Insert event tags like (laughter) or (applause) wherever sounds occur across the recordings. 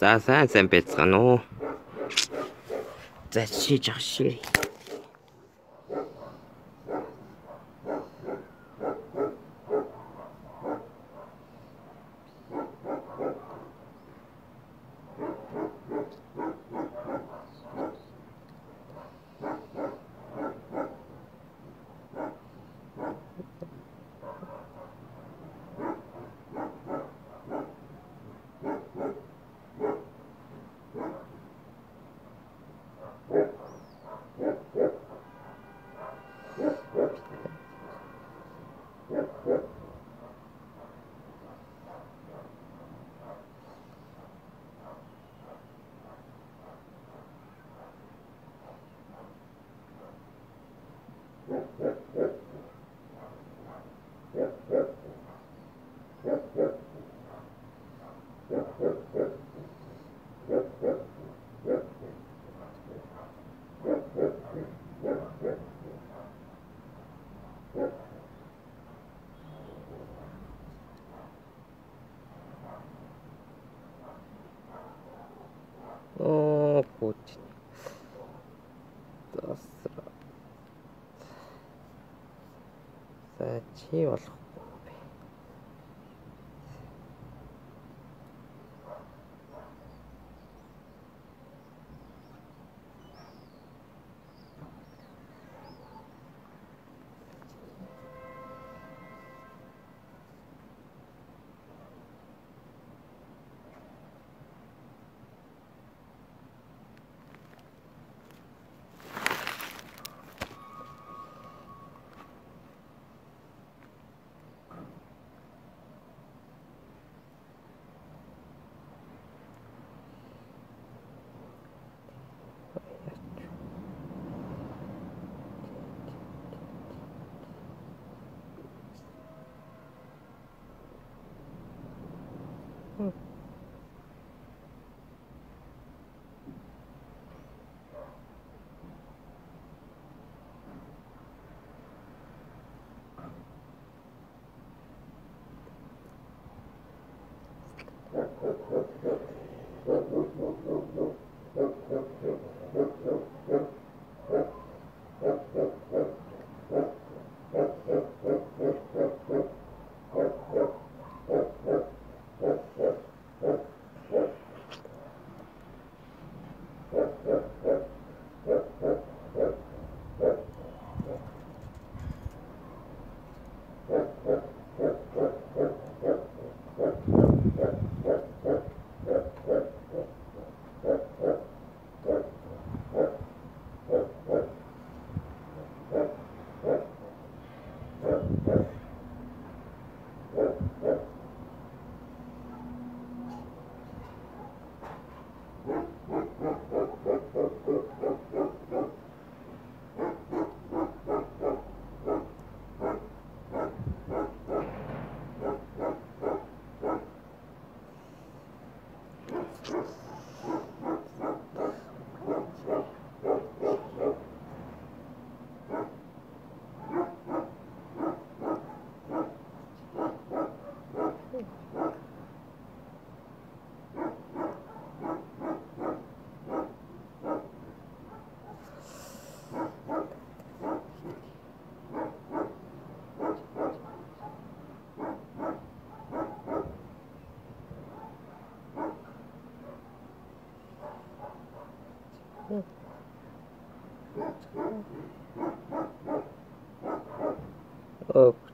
За сайн сайн байцгаана уу. За шиж ах ширээ. За чи болох Thank you. Оо Оо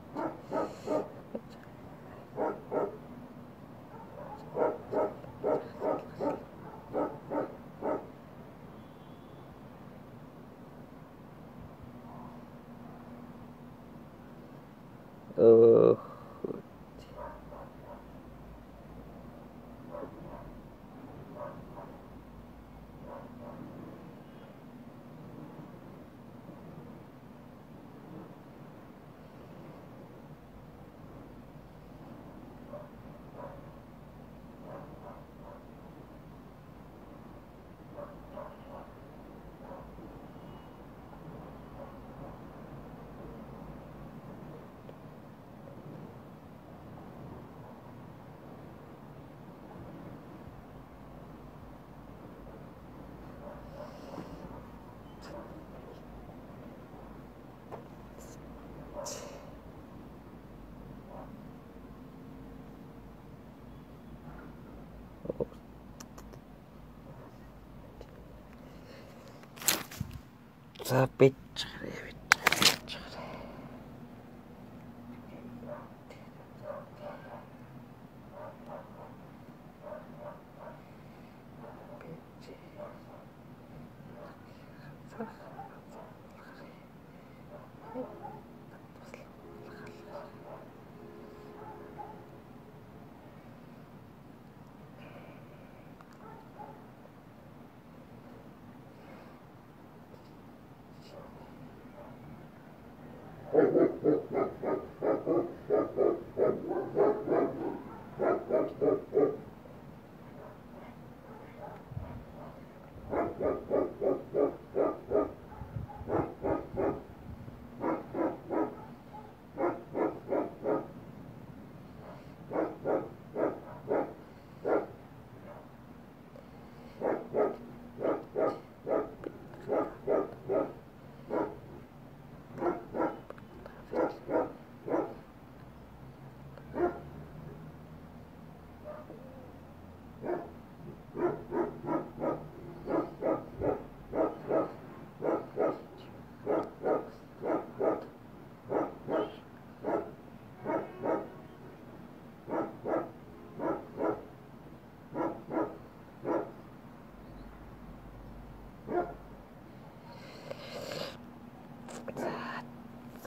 sepik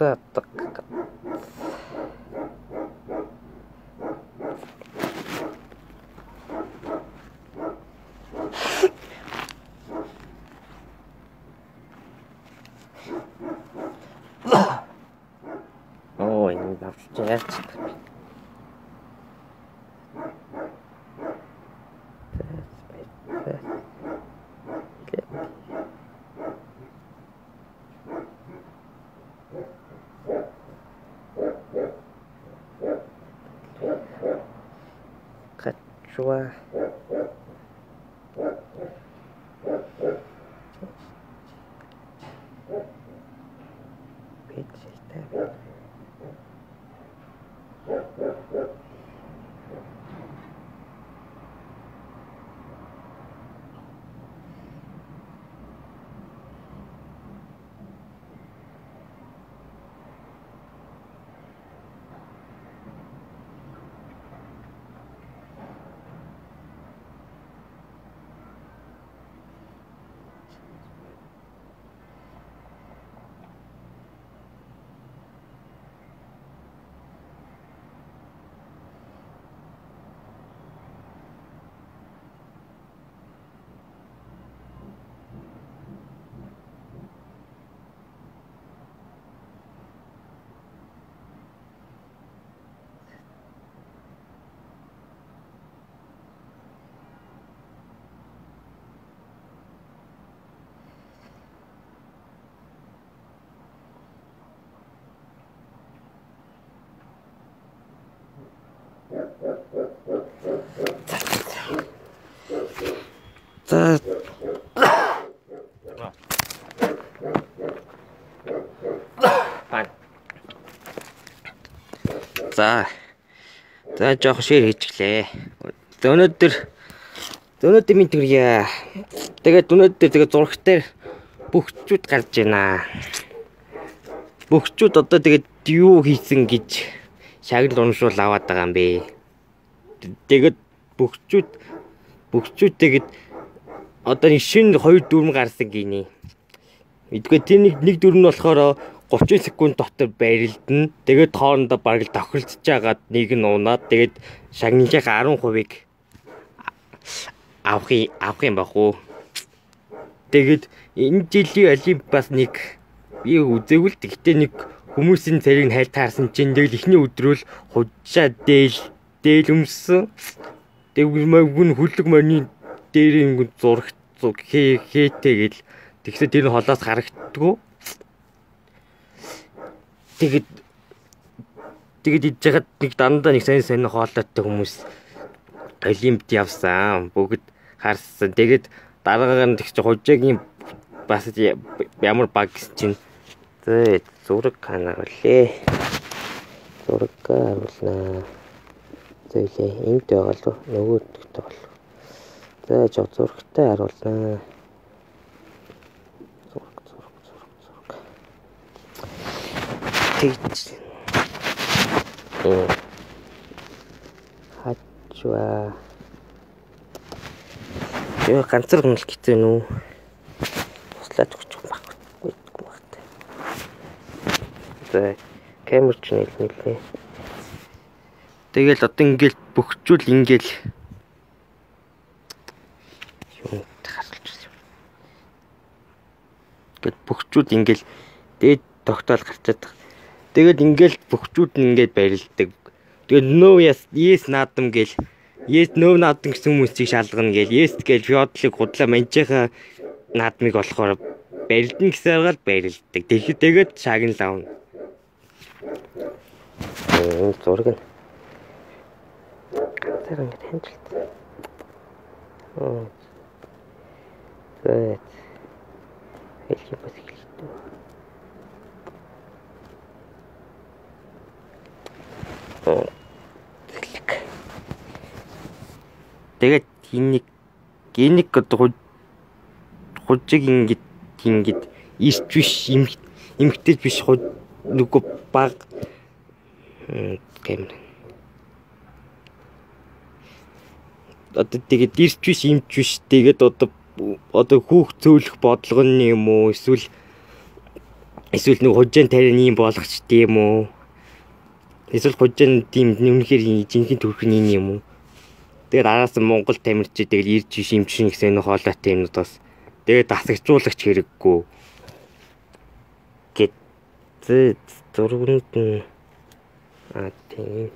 さやっかおい、なって。说 За. За. За жоох шир хийчихлээ. Өнөөдөр өнөөдөр минь төрья. Тэгээд өнөөдөр тэгээд зурагтаар бөхчүүд гарч байна. Бөхчүүд одоо тэгээд юу хийсэн гэж шагнал уншуул аваад байгаа юм бэ. Тэгээд бөхчүүд бөхчүүд тэгээд одоо нэг шин хоёр дүрм гарсан гинэ. Мэдгүй тэр нэг нэг дүр нь болохоор 30 секунд дотор байрлалдна. Тэгээд хоорондоо бараг л тохиролцож байгаад нэг нь унаад тэгээд шагналынхаа 10%-ийг авах авах юм баг уу. Тэгээд энэ жилийн олимпиас нэг би үзээгүй л тэгтээ нэг хүмүүсийн царийг нь хайлт таарсан чинь тэгэл ихний өдрөөл хужаа дээл дээл өмссөн. Тэгвэл мөн хүлэг мөрний дээр ингэ зурагт хээ хээтэй гэл тэгсээ тэр нь холоос харагддгүү. Тэгэд тэгэд идж яхад нэг дандаа нэг сайн сайн хоолойтой хүмүүс олимпиад явсан. Бүгд харсан. Тэгэд дараагаар нь тэгч хужаагийн бас ямар баг чинь зэ зураг канаа үлээ. Зураг харуулнаа. Зөөлөө энд байгаа л нөгөөдөгт байгаа. За жоо зурагтай харуулнаа. Зураг зураг зураг тэгж хачва Яа ганцхан л хэцүү нүү. Туслаад өгч байхгүй байхгүй багт. За камер ч нийл нийлээ. Тэгэл одоо ингээл бөхчүүл ингээл юм харалж байна. Гэт бөхчүүд ингээл дээд тогтоол гарчаад. Тэгэл ингээл бөхчүүд нь ингээд барилдаг. Тэгээд нөө яс yes наадам гээл Yes нөв наадам гэсэн хүмүүсийг шалгана гээл. Yes гээл феодлыг худлаа манжийнхаа наадмыг болохоор барилдана гэсэн аргаар барилддаг. Тэгэхэд тэгээд шагнал авна. Энэ зураг нь. Тэр ингэ хэмжилт. Аа. Тэгээд хэлхий бас хэлдэг. Аа Тэгээд хинник геник одоо хужиг ингэж ингэж ирч биш эмгтэй биш нөгөө баг гэмэр одоо тэгээд ирч биш эмч биш тэгээд одоо одоо хүүх зөөлөх бодлого нь юм уу эсвэл эсвэл нэг хужаан тарин юм болгоч тийм үү эсвэл хужаан тийм үнэхээр жинхэнэ төрхний юм уу Тэгээд араас нь Монгол тамирчид тэгэл ирж шимчин гэсэн хоолойтой юмнууд бас тэгээд дасагчуулагч хэрэггүй. Гэт зургууд нь аа тийм.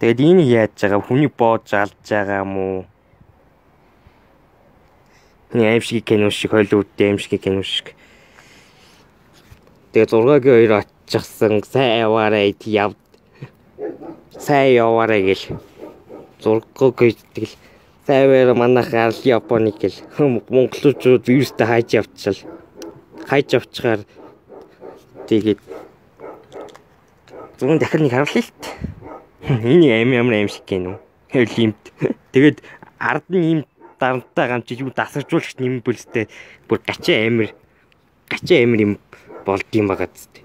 Тэгээд энэ яаж байгаа? Хүний боож алж байгаа юм уу? Нэг аимшиг кино шиг Холливуудын аимшиг кино шиг. Тэгээд 6-гийн 2 очихсан. Сайн яваарай яв. Сайн яваарай гэл. Зурггүй тэгэл сайвэр манайх арал Японы гэл. Монголчууд вирустай хайж явчихал хайж авчихаар тэгээд зүүн дахир нэг харлаа л т. Энэ аим ямар аим шиг гэнэ үү? Лимт. Тэгээд ард нь ийм дарамттай гамчиж юу дасаржуулагч нэм бүлстэй бүр гачаа амир гачаа амир юм болд юм байгаа зү.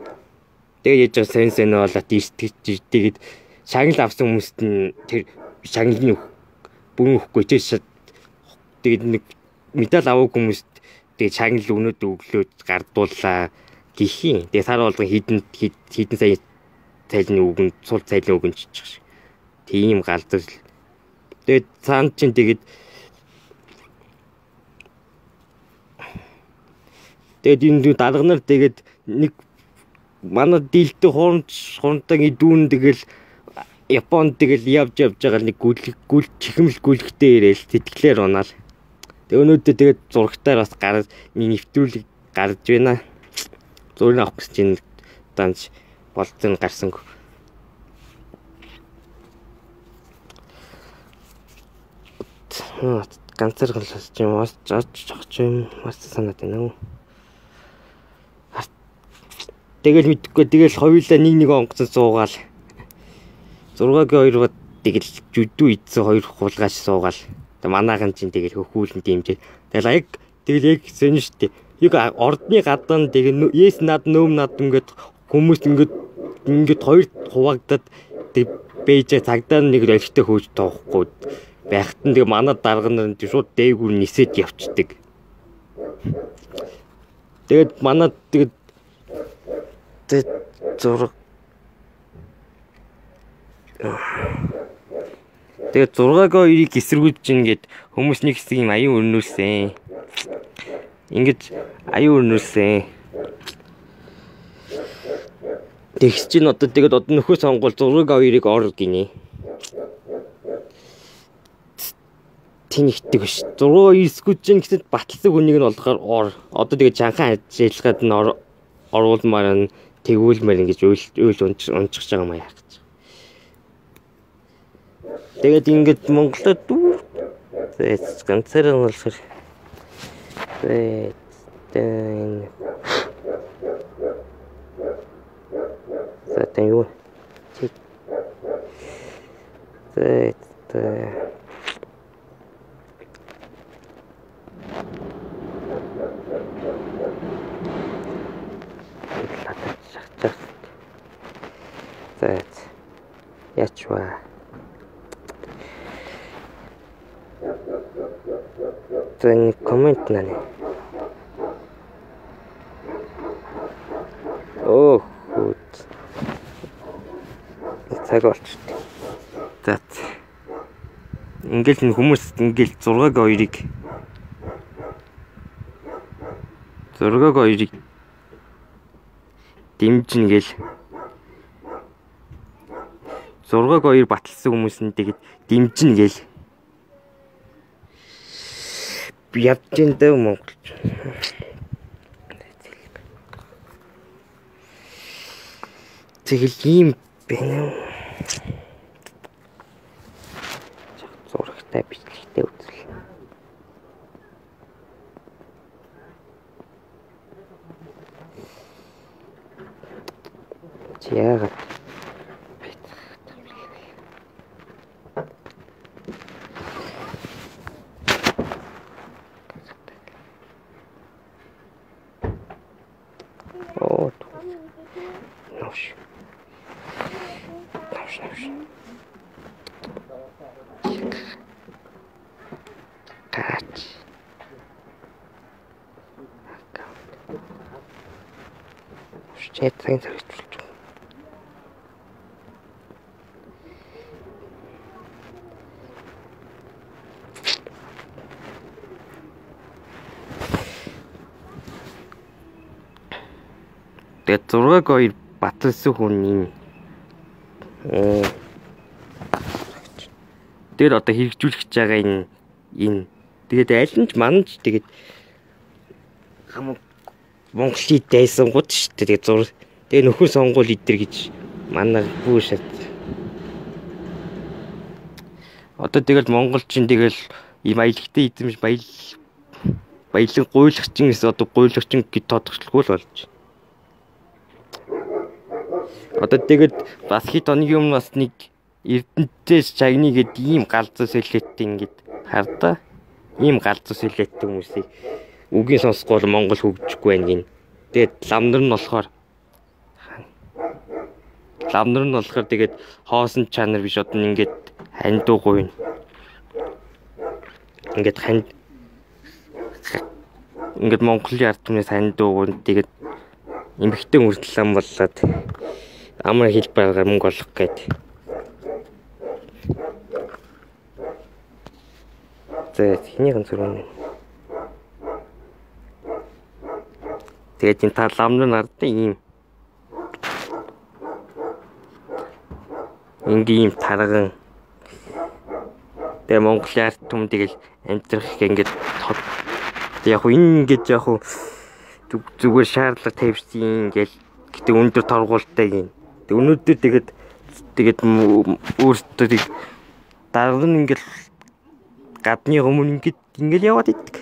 Тэгээд яаж сайн сайн болоод итгэж тэгээд шагнал авсан хүмүүст нь тэр шагналны бүрэн өгөхгүй ч тэгээд нэг медаль аваагүй хүмүүст тэгээд шагнал өнөөд өглөөд гардууллаа гихийн. Тэгээд сар болгон хідэн хідэн сая цайлны үгэнд сул цайлны үгэнд чичих шиг. Тийм галзал. Тэгээд цаанд чинь тэгээд Тэгээд энэ дарга нар тэгээд нэг манай дийлдэ хурамч хурантан идүүн тэгэл Японд тэгэл явж явж байгаа нэг гүйлэг гүйл чихмэл гүйлгтэй ирээл тэтгэлээр унаал. Тэг өнөөдөр тэгээд зурагтаар бас гараад нэвтрүүлэг гарч байна. Зургийг авах гэж чинь данж болцсон гарсангүй. ганцаар голч юм бас жаж жогч юм бас санаад байна уу. Тэгэл мэдхгүй тэгэл хоёулаа нэг нэг онгоцод суугаал. 6-гийн 2 бод тэгэл жүдүү идсэн хоёр хулгайч суугаал. Манайхан чинь тэгэл хөхүүлэн димжээ. Тэгэл яг тэгэл яг зэн штэ. Яг ордны гадна тэгэл yes над нөөм над ингээд хүмүүс ингээд ингээд хоёр хуваагдаад тэг бэйжээ цагдаа нэг ролигтой хөөж тоохгүй байхад нь тэг манай дарга нар шууд дээгүүр нисээд явцдаг. Тэгээд манай тэгээд Тэгээд зураг Тэгээд 6-гийн 2-ыг эсэргүүцэж ингээд хүмүүс нэг хэсэг юм аюун өрнүүлсэн. Ингээд аюун өрнүүлсэн. Тэгс чинь одоо тэгээд одоо нөхөө сонгол 6-гийн 2-ыг ор гинэ. Тэнхдэг ш. 6 эсгүүж чинь гэхэд баталсан хүнийг нь болохоор ор. Одоо тэгээд жанхан ажиллахад нь оруулмаар нь тэгүүлмээр ингэж үйл үйл унчих байгаа яах гэж. Тэгээд ингэж Монголд зэц ганцаар болохоор зэц тэн За одоо юу? Чи. За одоо За яач ба. Тэний комент наа. Оо хөөд. Цаг болчихсон. За. Ингээл хүмүүс ингээл 6-г 2-ыг 6-г 2-ыг дэмжин гээл 6-г 2 баталсан хүмүүс нь тэгээд дэмжин гээл явж энэ дэ Монголч. Тэгэл ийм байна зурагтай бичлэгтэй Тэгээд 6-г 2 баталсан хүн юм. Оо. Тэр одоо хэрэгжүүлэх гэж байгаа энэ энэ тэгээд аль нь ч манж тэгээд хамаг Монголын дайсан гууд шүү дээ. Тэгээд зур тэгээд нөхөр сонгуул идэр гэж манай бүү шат. Одоо тэгэл монголчин тэгэл ийм аялагтай эзэмш баял баялан гуйлагчин гэсэн одоо гуйлагчин гэд тодорхойлгүй л болж. Одоо тэгээд бас хит оны юм бас нэг Эрдэнтээс чагны гэд ийм галзуу сэлэттэй ингээд хардаа ийм галзуу сэлэттэй хүмүүсийг үгийн сонсохгүй бол Монгол хөгжихгүй байна гин. Тэгээд ламнар нь болохоор ламнар нь болохоор тэгээд хоосон чанар биш одоо ингээд хандуу гуйна. Ингээд ханд ингээд Монголын ард түмнээс хандуу гуйна. Тэгээд эмхтэн үрдэлэн боллоод амар хэлбэрээр мөнгө олох гэдэг. За хинийхэн зүрх. Тэгээд энэ тал амнын ардын ийм ингийн тарган Тэгээ Монголын ард түмэн тэгэл амьдрах гэх ингээд яг хөө энэ ингээд яг хөө зүгээр шаардлага тавьсан ингээл гэтээ өндөр торгуултай юм. Өнөөдөр тэгээд тэгээд өөртөө тэг дарга нь ингээл гадны өмнө ингээд ингээл яваад иддэг.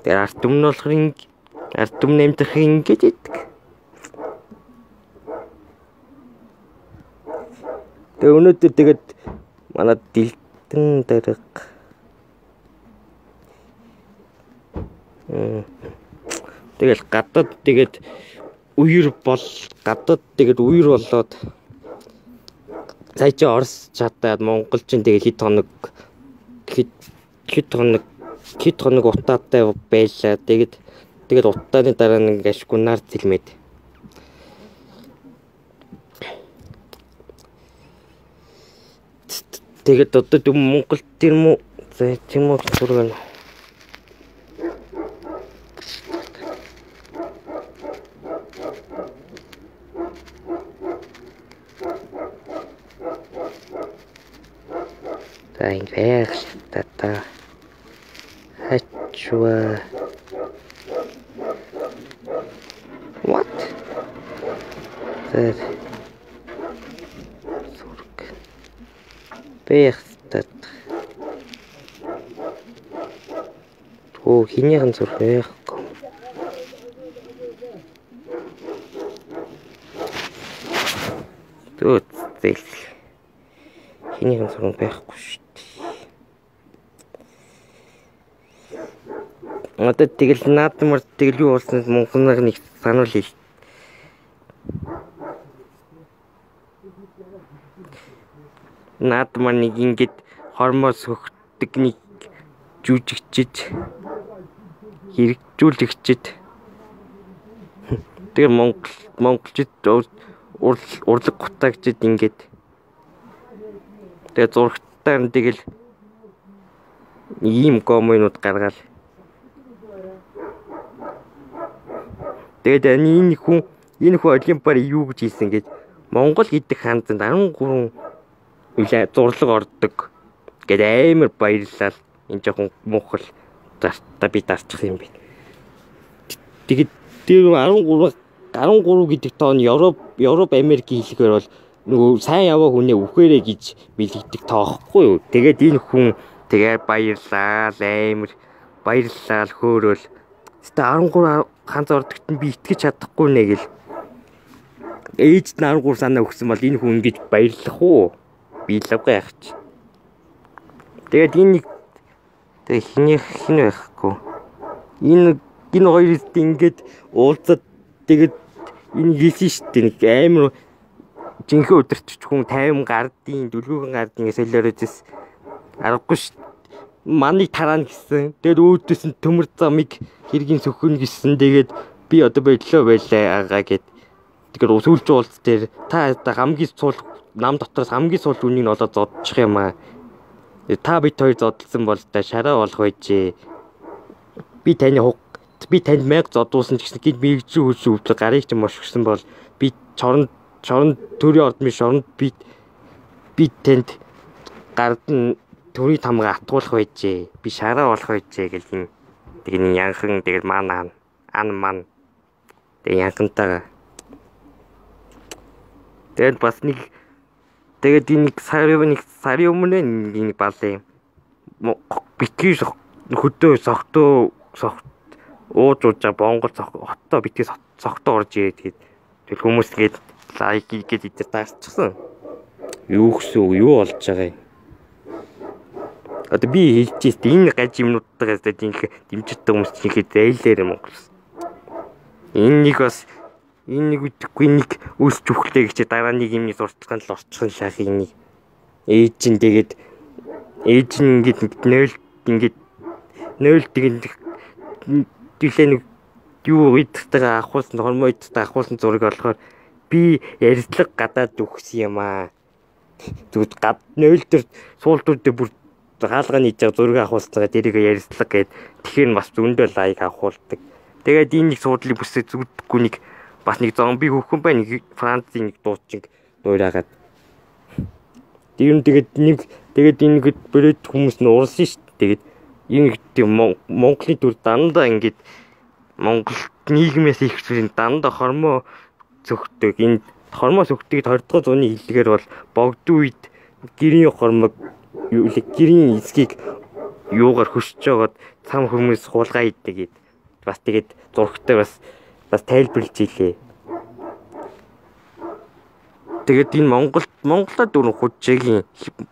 Тэр арт өмнө болохоор арт өмнө амьдрах ингээд иддэг. Тэгээ өнөөдөр тэгээд манай дэлтэн дарга Тэгэл гадад тэгээд үер бол гадад тэгээд үер болоод чи Орос чатаад Монголчин тэгээ хэд хоног хэд хэд хоног хэд хоног утаатай байлаа. Тэгээд тэгээд утааны дараа нэг ашгүй нар зэлмээд. Тэгээд одоо Монгол тэр мө за тийм үү зураг За ингээд тата хачва What? Тэр сурк. Бэхтат. Оо хинийхэн зурх байхгүй. Төөц зэл. Хинийхэн зурх байхгүй шүү. Одоо тэгэл наадмар тэгэл юу болсон Монголнаар нэг сануул хэл. Наадмар нэг ингэж хормоос хөхдөг нэг жүжигчж хэрэгжүүлэгчд тэгээ Монгол монголчууд урлаг гутаагчд ингээд. Тэгээ зургатаар тэгэл ийм коммунууд гаргаал Тэгээд энэ хүн энэ хүн олимпиар юу гэж хэлсэн гэж Монгол гэдэг ханзанд 13 үлээ зурлаг ордог гэд амар баярлал энэ жоохон муухал та би дарчих юм бэ. Тэгээд тэр 13 13 гэдэг тоо нь Европ Европ Америкийн хэлгээр бол нөгөө сайн яваа хүнээ үхээрэ гэж бэлэгдэг тоохгүй юу. Тэгээд энэ хүн тэгээ баярлаа амар баярлал хөөрөөл. Гэтэ 13 ганц ордогт нь би итгэж чадахгүй нэ гэл. Ээжд нь 13 санаа өгсөн бол энэ хүн ингэж баярлах уу? Би лавга яах. Тэгээд энэ нэг тэг хинэх хин байхгүй. Энэ энэ хоёрт ингэж уулзаад тэгээд энэ хэлсэн шүү дээ нэг амар жинхэнэ өдөрч хүн 50 гардын дүлгүүхэн гардын солиорозс аргагүй шүү маныг тараана гэсэн. Тэгээд өөдөөс нь төмөр замыг хэргийн сөхөн гэсэн. Тэгээд би одоо бодлоо байлаа агаа гэд. Тэгэхээр сүүлч уулз дээр та хамгийн суул нам дотроос хамгийн суул үнийг нь олоод зодчих юм аа. Та бит хоёр зодтолсон бол та шараа болох байжээ. Би таны хуг би танд маяг зодуулсан ч гэсэн гид мэрэгжүү хөлс өвдө гарыг ч мошгсон бол би чорон чорон төрийн ордмын шоронд би би танд гард нь төрийн тамга атгуулах байжээ. Би шараа болох байжээ гэл ин. Тэг ин янхан тэгэл маань ан ман. Тэг янхантайгаа. Тэгэл бас нэг тэгээд энэ сарын нэг сарын өмнө нэг балын битгий хөдөө согтөө согт ууж уужаа бонгол хотоо битгий согтоо орж ирээд тэгээд тэгэл хүмүүс тэгээд лайк хийгээд идэж таарчихсан. Юу гэсэн юу болж байгаа юм одоо би хэлчихээс энэ гаж юмнуудтайгаас дийнх дэмжигдэх хүмүүс чинь зайлэр Монгол. Энэ нэг бас энэ нэг үтгэхгүй нэг үлсч өхлөө гэж дараа нэг юмний зурцхан л орцхон шахын нэг ээж нь тэгээд ээж нь ингээд нөөл ингээд нөөл тэгээд тэлээ нэг юу идтайгаа ахуулсан хормоо идтайгаа ахуулсан зураг болохоор би ярьцлага гадаад өгсөн юм аа. Зүгт гад нөөл төр суултууд дээр бүр хаалганы ижиг зураг авахулцгаа тэрийг ярьслаг гээд тэгэхээр бас зөндөө лайк авахулдаг. Тэгээд энэ нэг суудлыг бүсээ зүгдэггүй нэг бас нэг зомби хөхөн байна Францын нэг дуучин нуураагаад. Тэр тэгээд нэг тэгээд энэ бөрөд хүмүүс нь урсан шүү дээ. Тэгээд энэ тийм Монголын төр дандаа ингээд Монгол нийгмээс их зүйл дандаа хормоо зөвхдөг. Энэ хормоо зөвхдөг 20 дахь зууны хэллэгээр бол богд үед гэрийн хормог юу л гэрийн эсгийг юугаар хөшөж жагаад цам хүмүүс хулгай иддэг гэд бас тэгээд зургтай бас бас тайлбарлаж илээ. Тэгээд энэ Монголд Монголоо дөрөв хужээгийн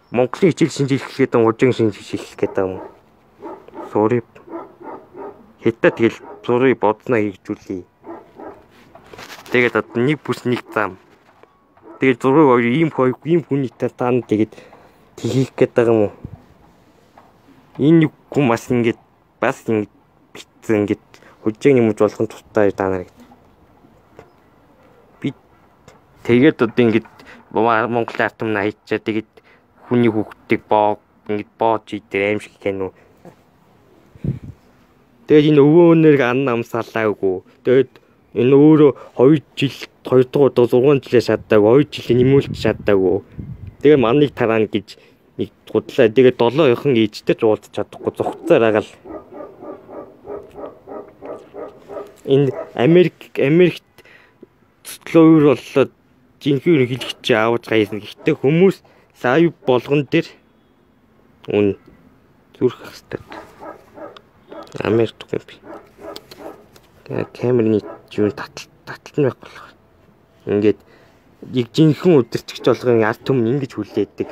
Монголын хичээл шинжил эхлэхэд хужээгийн шинжил эхлэх гэдэг юм. Сурыг хятад тэгэл зургийг бодсноо хэрэгжүүлээ. Тэгээд одоо нэг бүс нэг зам. Тэгээд зургийг ийм хоёр ийм хүний таанд тэгээд хийх гээд байгаа юм уу? Энэ хүн бас ингэж бас ингэж битсэн ингэж хужааг нэмж болох нь тустай данаар гэдэг. Би тэгээд одоо ингэж Монголын атом хаячаа тэгээд хүний хүүхдийг боо ингэж боож идэр аим шиг гэнэ үү. Тэгээд энэ өвөө өнөрг ан намсалаагүй. Тэгээд энэ өөрөө 2 жил 2 дахь удаа 6 жилээ шатдаг, 2 жилээ нэмүүлж шатдаг. Тэгээ маныг тараана гэж нэг гудлаа. Тэгээ долоо охин ээжтэй ч уулзах чадахгүй зүгцээр агаал. Энэ Америк Америкт цэцлөөр боллоо жинхэнэ хэлэгч аавж гайсан. Гэхдээ хүмүүс лайв болгон дээр үн зүрх хэвээр. Америк юм би. Камерны юу татал таталт нь байхгүй. Ингээд яг жинхэнэ өдөртөгч болгон арт түмэн ингэж хүлээдэг.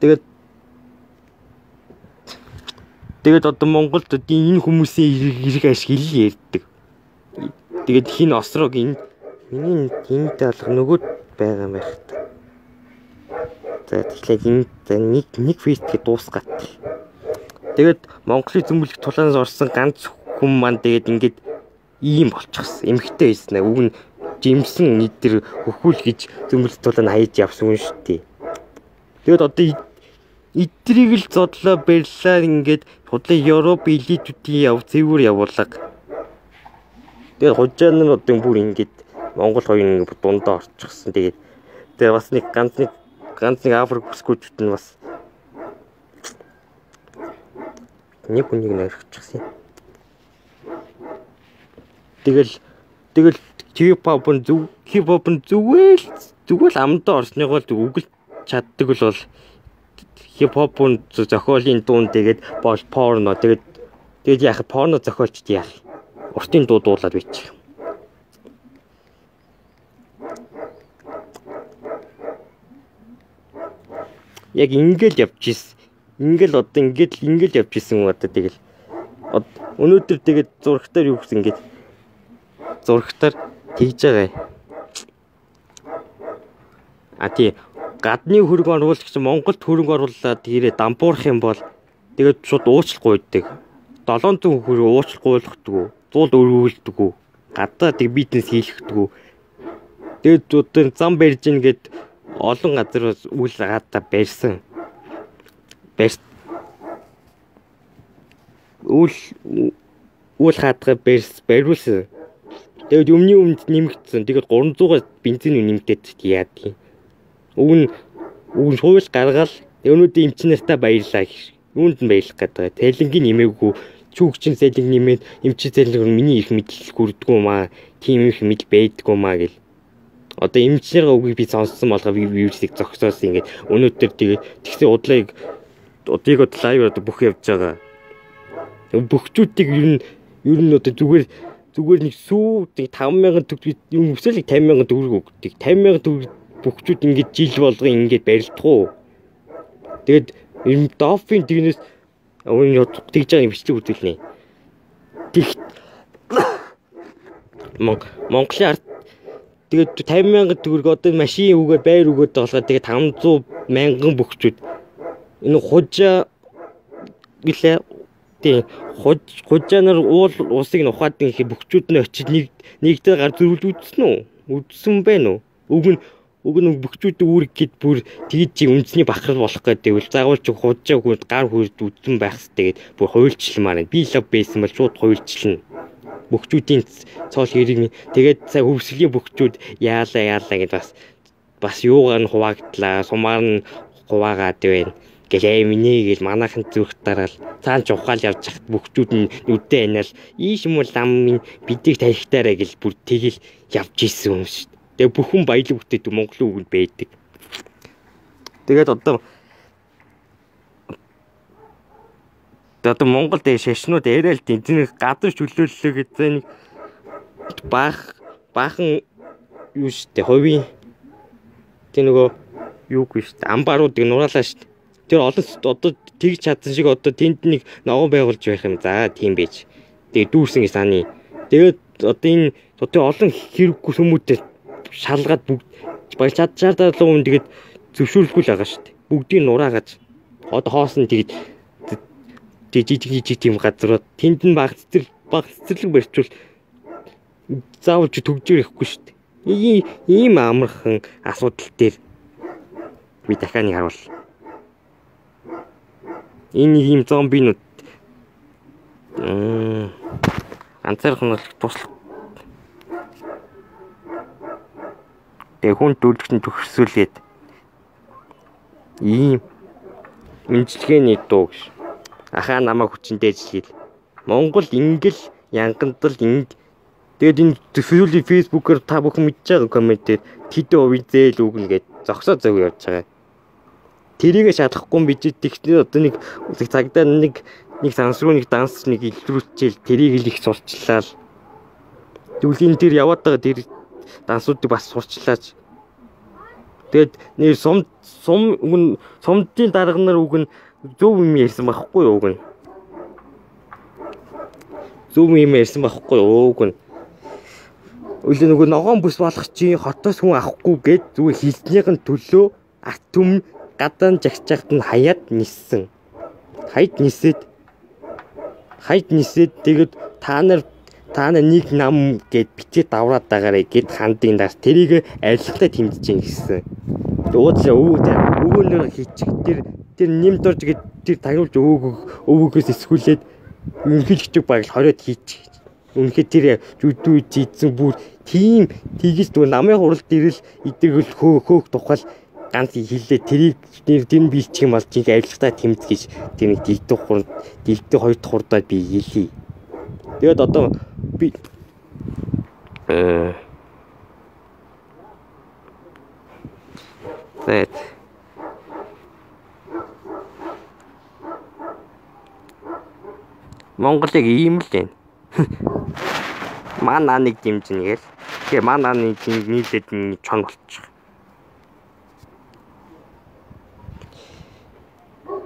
Тэгээд Тэгээд одоо Монголд энэ хүмүүсийн эрг ашиг ил ярьдаг. Тэгээд хин осрог энэ миний энд алга нөгөө байгаа юм байх та. За тэгэхээр энэ нэг нэг фестгээ дуусгаад. Тэгээд Монголын зөмбөлөх тулаанаас орсон ганц хүн маань тэгээд ингээд ийм болчихсон. Эмхтэй байсан. Уг нь жимсэн нийтэр хөхүүл гэж зөмбөлөх тулаан хаяж явсан хүн шүү дээ. Тэгээд одоо эдрийг л зодлоо барьлаа ингээд худлаа Европ элитүүдийн яв цэвэр явуулаг. Тэгээд хужаан нь одоо бүр ингээд Монгол хоёрын ингээд дундаа орчихсон. Тэгээд тэгээд бас нэг ганц нэг ганц нэг Африк бүсгүүчүүд нь бас нэг хүнийг нэрчихсэн. Тэгэл тэгэл хип-хоп нь зүг хип-хоп нь зүгээр л зүгээр л амдаа орсных бол үгэл чаддаг л бол хипхопын зохиолын дуун тэгээд бол порно тэгээд тэгээд яах порно зохиолчд яах? Уртын дуу дуулаад бичих. Яг ингээл явж ирсэн ингээл одоо ингээд ингээл явж ирсэн одоо тэгэл. Өнөөдөр тэгээд зурагтаар юу гэсэн ингээд зурагтаар тэгж байгаа. А тий гадны хөрөнгө оруулагч Монголд хөрөнгө оруулаад ирээ дампуурах юм бол тэгээд шууд уучлахгүй байдаг. 700 хөрөнгө уучлахгүй болгохдгоо. Зуул өргүүлдэггүй. Гадаа тэг бизнес хийлгэдэггүй. Тэгээд одоо зам барьж ийн гэд олон газар үйл гадаа барьсан. Барь үйл үйл хатгаа барьс бариулсан. Тэгээд өмнө өмнөд нэмэгдсэн. Тэгээд 300-аас бензин нэмэгдээд яадаг юм. Уг нь хууль гаргаал өнөөдөр эмчнэртээ баярлаа гэх. Юунд нь баярлах гэдэг. Тайлангийн нэмээгүй чүгчин зэлэг нэмээд эмчи зэлэг миний их мэдлэл хүрдгүү маа. Тим их мэдл байдггүй маа гэл. Одоо эмчнэрийн үгийг би сонссон болгоо би вирусыг зогсоосон ингээд өнөөдөр тэгээд тэгсэн удлыг удыг од лайв одоо бүх явж байгаа. Бөхчүүдийг ер нь ер нь одоо зүгээр зүгээр нэг сүү 5000 төгрөг юм өсөлийг 50000 төгрөг өгдөг. 50000 төгрөг бүгчүүд ингэж жил болгоо ингэж барилдах уу. Тэгэд юм дофин тэгнээс өөний тэгж байгаа юм бичлэг үзүүлнэ. Тэг Монголын ард тэгээд 50 сая төгрөг одоо машин өгөөд байр өгөөд болохоор тэгээд 500 мянган бүгчүүд энэ хужаа гэлээ тий хуж хужаа нар уул усыг нухаад их бүгчүүд нь очиж нэг нэгдээ гар зөрүүл үзсэн үү? Үзсэн байна уу? Нь Уг нь бөхчүүд үүрэг гэд бүр тэгж чи үндэсний бахархал болох гэдэг бол заавал ч худжаа хүн гар хүрд үдсэн байх хэрэгтэй гэд бүр хуйлчлмаар байна. Би лав байсан бол шууд хуйлчлна. Бөхчүүдийн цоол хэрэг тэгээд сая хөвсглийн бөхчүүд яалаа яалаа гэд бас бас юугаар нь хуваагдлаа, сумаар нь хуваагаад байна гэл аймнэ гэл манайхан зүрх дараал цаан ч ухаал явж хат бөхчүүд нь нүдэ анаал ийш юм уу лам бидийг тарихтаарэ гэл бүр тэгэл явж исэн юм шүү Тэгээ бүхэн баялаг бүтээдэг Монголын үгэнд байдаг. Тэгээд одоо одоо Монгол дээр шашнууд яриа л тэнцэнэ гадар чөлөөллөө гэдэг нэг баах баахан юу штэ ховийн тэг нөгөө юу гүй штэ амбаруудыг нураалаа штэ тэр олон одоо тэгж чадсан шиг одоо тэнд нэг ногоон байгуулж байх юм. За тийм байж. Тэгээ дүүрсэн саны тэгээд одоо энэ одоо олон хэрэггүй хүмүүстээ шалгаад бүгд баяр чадчаардаа л юм тэгээд зөвшөөрлөхгүй л байгаа шүү дээ. Бүгдийг нураагаад одоо хоос нь тэгээд жижиг жижиг тийм газрууд тэнд нь баг цэцэр баг цэцэрлэг барьчвал заавал ч төгжээр ихгүй шүү дээ. Ийм амархан асуудал дээр би дахиад нэг харуул. Энэ ийм зомбинууд ганцаархан л туслах Тэгээ хүн дүрлэгтэн төгсүүлээд ийм имчилгээний дуу гэж ахаа намайг хүчинтэй жилгээл Монгол ингл янгандал инг тэгээд энэ төсвөлийн фэйсбүүкээр та бүхэн мэдж байгаа комментээр тэдэн хувийн зээл үгэн гэж зогсоо зөв явж байгаа. Тэрийгэ шалахгүй бич тэгснээр одоо нэг цагдаа нэг нэг сансруу нэг данс нэг илрүүлчихэл тэрийг л их сурчлаа. Тэгвэл энэ тэр яваад байгаа тэр дансуудыг бас сурчлаач. Тэгээд нэр сум сум үгэн сумдын дарга нар үг нь зөв юм ярьсан байхгүй юу үг нь. Зүм юм ярьсан байхгүй өөг нь. Үлээ нөгөө ногоон бүс болох чи хотоос хүн авахгүй гэд зүгээр хилснийх нь төлөө арт түм гадаан жагчаагт нь хаяад ниссэн. Хайд нисээд хайд нисээд тэгээд та нар та нэг нам гэд битээ давраад байгаарэ гэд хандын даас тэрийг арилгатай тэмдэж гин гэсэн. Уудлаа өвөө тэр өвөө нөр хийчих тэр тэр нэмд орж гэд тэр тагуулж өвөөгөө өвөөгөөс эсгүүлээд үнхэлгчиг баг хориод хийчих. Үнэхээр тэр жүдүү зийдсэн бүр тийм тийгээс зүгээр намын хуралд ирэл идэгэл хөө хөөх тухайл ганц хиллээ тэрийг нэр дэм биелчих юм бол чинь арилгатай тэмц гэж тэр нэг дилдэг хурд дилдэг хоёр дахь хурдаа би хийлээ. Тэгээд одоо би э Зэт Монголыг ийм л байна. Маа нэг дэмжинэ гээл. Тэгээ маа нэг нийлээд чон болчих.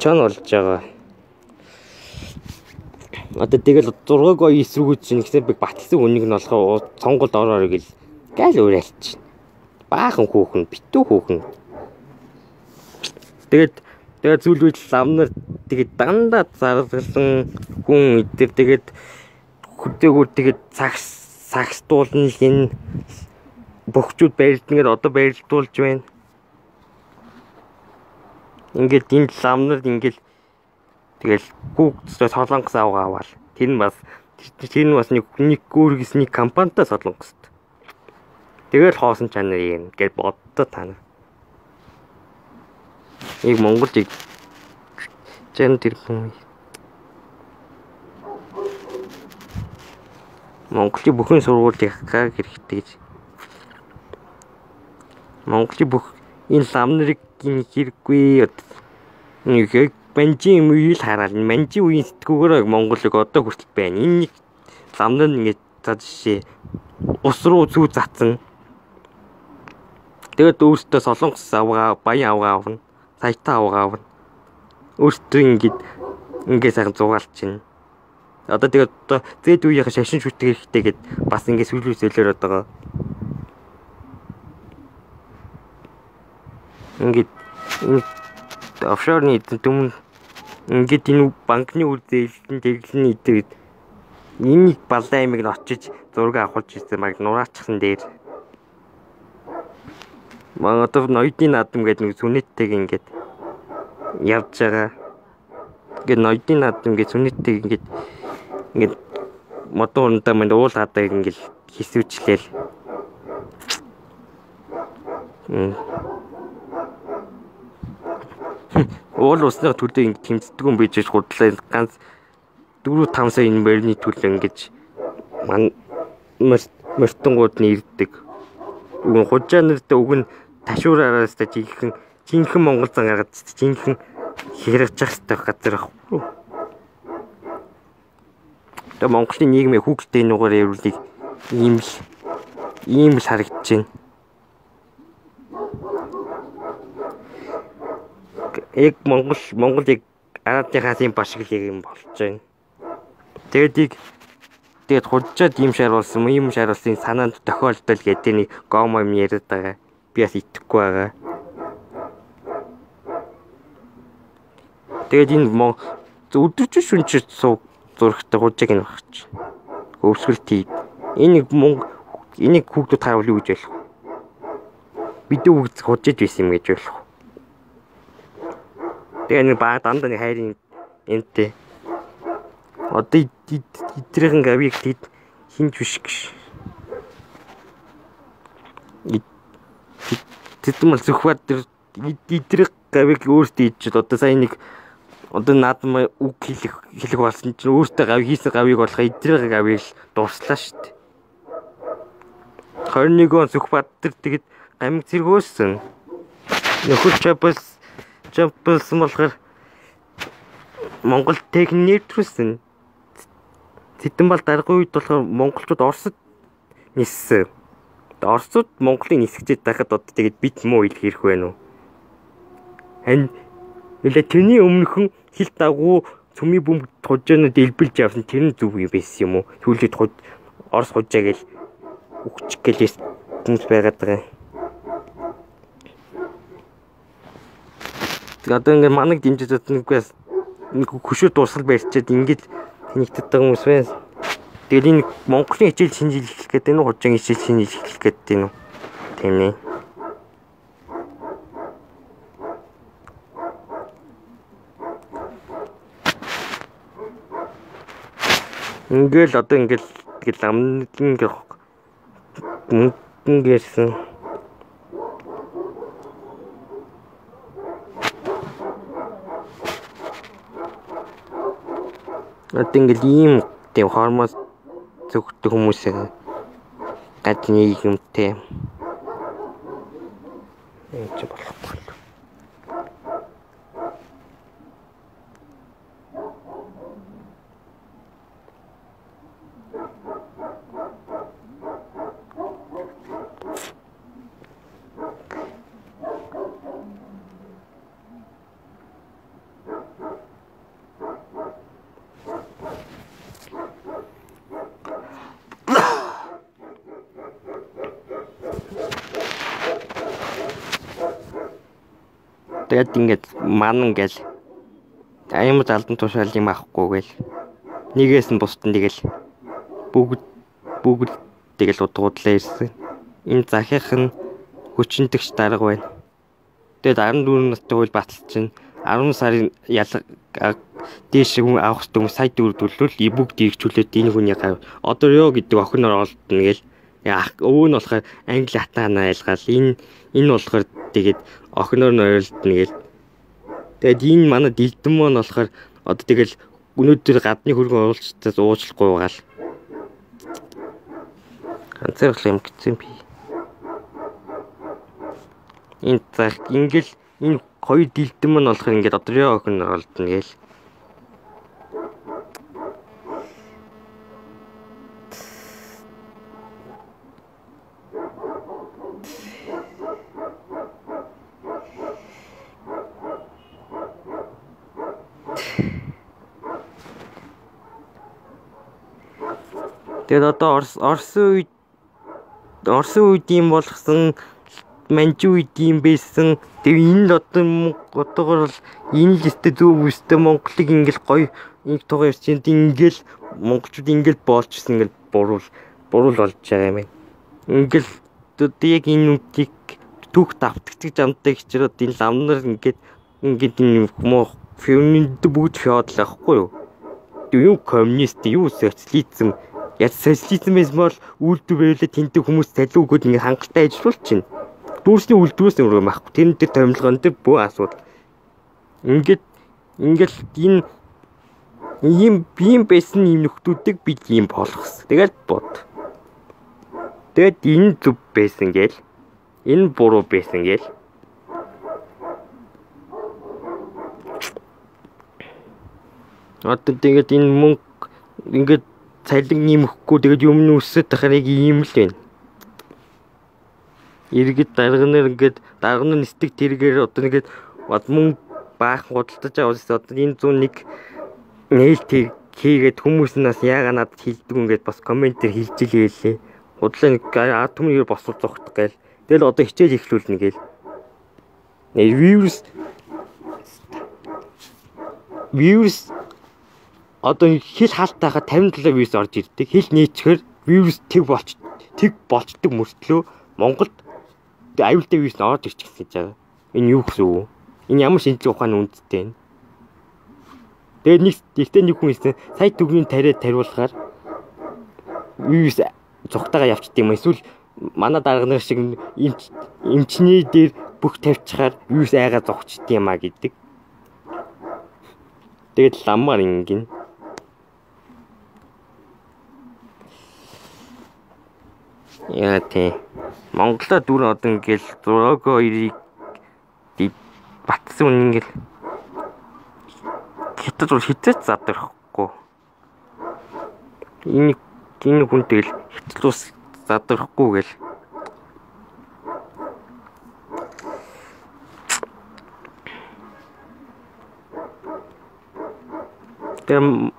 Чон болж байгаа. Одоо тэгэл 6 гоо эсрүүгүүд чинь ихсэр би батлсан үнийг нь болохоо сонголт ороорой гэл гайл уриалч. Баахан хүүхэн, битүү хүүхэн. Тэгээд Тэгээд зүйлүүд лавнар тэгээд дандаа заргалсан хүн идэр тэгээд хөдөөгөр тэгээд цагс цагстуулна л энэ бохчууд байрлдгээд одоо байрлуулж байна. Ингээд энэ лавнар ингээд тэгэл хүүхдээ солонгос авгаа аваад тэр нь бас тэр нь бас нэг нэг гүргэс нэг компанитай солонгост. Тэгэл хоосон чанар юм гэж боддоо та нар. Ийг Монголыг зэн тэрбум. Монголын бүхэн сургуулийг хаа хэрэгтэй гэж. Монголын бүх энэ лам нарыг хэрэггүй. Нэг манжийн үеийг хараад манжийн үеийн сэтгүүгээр Монголыг одоо хүртэл байна. Энэ нэг лам нар ингэж за жишээ ус руу зүү затсан. Тэгээд өөртөө солонгос авгаа, баян авгаа авна саятаа авгаав. Өөртөө ингэж ингээ сайхан зугаалч чинь. Одоо тэгээд одоо зэд үеийнхэн шашин шүтдэг хэрэгтэй гэд бас ингээ сүлүү зөөлөөр байгаа. Ингээд офшорны түмэн ингээд энэ банкны үр зээлтэн тэглэний идэв энэ балан аймаг нь очиж зураг авахулж ирсэн mag нураачихсан дээр Маа одоо ноёдын наадам гэдэг нэг сүнэттэйг ингээд явж байгаа. Ингээд ноёдын наадам ингээд сүнэттэйг ингээд ингээд модон ундаа манд уул хадаа ингээд хисвчлээл. Уул усны төлөө ингээд тэмцдэг юм бийж худлаа ганц 4 5 сая энэ морины төлөө ингээд ман мөртөнгүүд нь ирдэг. Уг хужаа нэртэй уг нь ташуураараас та жинхэнэ жинхэнэ Монгол зан гаргаж жинхэнэ хэрэгж явах газар ахгүй. Тэгээ Монголын нийгмийн хүүхдэд нугаар явуулыг ийм л ийм л харагдаж байна. Яг Монгол Монголыг Арадныхаас юм башиг юм болж байна. Тэгээд ийг тэгээд худчаад ийм шааруулсан юм шааруулсан санаанд тохиолдол гэдэг нэг гомо юм яриад байгаа би бас итгэхгүй байгаа. Тэгээд энэ өдөрч шүнч суу зурагтай хужааг нь багч. Өвсгөл тий. Энэ мөнгө энийг хүүхдүүд хаавал юу гэж болох вэ? Бид үг хужиж байсан юм гэж болох. Тэгээ нэг баг дандаа нэг хайрын энтэй. Одоо идрийн гавийг хинж биш гэж. Тэдэн мал зөвхбат тэр идрэг гавийг өөртөө идчихэд одоо сайн нэг одоо наадам үг хэлэх хэлэх болсон чинь өөртөө гав хийсэн гавийг болох идрэг гавийг л дурслаа шүү дээ. 21 он зөвхбат тэр тэгэд гамиг зэргөөсөн. Нөхөр чапс чапс болохоор Монгол техник нэвтрүүлсэн. Тэдэн бол даргын үед болохоор монголчууд Оросд ниссэн. Оросууд Монголыг нисгчээд байхад одоо тэгээд бид муу ил хэрэг байна уу? Ань нэлээ тэрний өмнөхөн хил дагуу цөмийн бөмбөг хужааны дэлбэлж явсан тэр нь зүв юм байсан юм уу? Сүүлд хуж Орос хужаа гэл үхчих гэлээс хүмүүс байгаад байгаа. Тэгээ одоо ингээд манаг дэмжиж чаднаггүйс нэг хөшөө дурсал барьчаад ингээд нэгтгэдэг хүмүүс байна. Тэгэл энэ Монголын хичээл шинжил эхлэх гэдэг нь хужааны хичээл шинжил эхлэх гэдэг нь тийм нэ. Ингээл одоо ингээл тэгэл амнгийн мөнгөн гэрсэн Одоо ингээл ийм тийм хормоос зөвхөн хүмүүсээ гадны юмтэй юм чи болохгүй. Тэгээд ингээд ман ингээл аймаг алдан тушаал юм авахгүй гээл нэгээс нь бусдын тэгэл бүгд бүгд тэгэл удуудлаа ирсэн. Энэ захих нь хүчнтэгч дарга байна. Тэгээд 14 настай үйл батал чинь 10 сарын ялга дээш хүн авах хэвээр сая дөрөв төлөвлөл бүгд ирчүүлээд энэ хүний гав. Одоо ёо гэдэг охиноор олдно гээл. Яах өвөө нь болохоор англи хатаана айлгаал энэ энэ болохоор тэгээд охиноор нь ойрлтно гээл. Тэгээд энэ манай дэлдэн маань болохоор одоо тэгэл өнөөдөр гадны хөргөн уулзтаас уучлахгүй байгаа л. Ганцаарх юм гэсэн би. Энэ зах ингээл энэ хоёр дэлдэн маань болохоор ингээд одроо охин олдно гээл. Тэгээд одоо Орос Оросын үед Оросын үед юм болгосон манжи үед юм байсан. Тэгээ энэ л одоо одоогор л энэ л өстө зөв өстө Монголыг ингээл гоё нэг тугаа ярьж ингээл монголчууд ингээл боолчсон ингээл буруул буруул болж байгаа юм. Ингээл одоо яг энэ үдийг түүх давтагч амтай хичрээд энэ ламнар ингээд ингээд энэ муу феонинд бүгд феодал ахгүй юу? Юу коммунист, юу социализм яаж социализмээс бол үйлдвэр байвлаа тэнтэй хүмүүс залуу өгөөд ингээ хангалттай ажиллуул чинь. Дүүрсний үйлдвэрээс өөрөө байхгүй. Тэр дээр томилгоон дээр бүх асуудал. Ингээд ингээл энэ ийм бие байсан юм нөхдүүдийг бид ийм болгосон. Тэгэл бод. Тэгэд энэ зүв байсан гээл. Энэ буруу байсан гээл. Одоо тэгээд энэ мөнгө ингээд цалин нэмэхгүй тэгээд юм нь тахаар яг ийм л байна. Иргэд дарганаар ингээд дарганы нисдэг тэргээр одоо нэгэд бод мөн баахан худалдаж аваад одоо энэ 101 нээлт хийгээд хүмүүс нас яага надад хилдэг ингээд бас комментээр хэлж илээ. Худлаа нэг атомыг босвол зогтох гээл. Тэгэл одоо хичээл ихлүүлнэ гээл. Вирус вирус одоо хэл хаалттай хахад 57 вирус орж ирдэг. Хэл нээчихэр вирус тэг болч тэг болчдөг мөртлөө Монголд аюултай вирус орж ирчих гэж байгаа. Энэ юу гэсэн үг? Энэ ямар шинжлэх ухааны үндэстэй вэ? Тэгээд нэг ихтэй нэг хүн хэлсэн сая төгрөгийн тариад тариулахаар вирус цухтагаа явчт юм эсвэл манай дарга нар шиг эмчний дээр бүх тавьчихаар вирус айгаа зогчт юм а гэдэг. Тэгээд ламмаар ингэн Яа тий. Монголоо дүр одоо ингээл 6-2-ыг батсан үн ингээл хятад бол хитэж задрахгүй. Энэ энэ хүн тэгэл хятад ус задрахгүй гэл. Тэгээ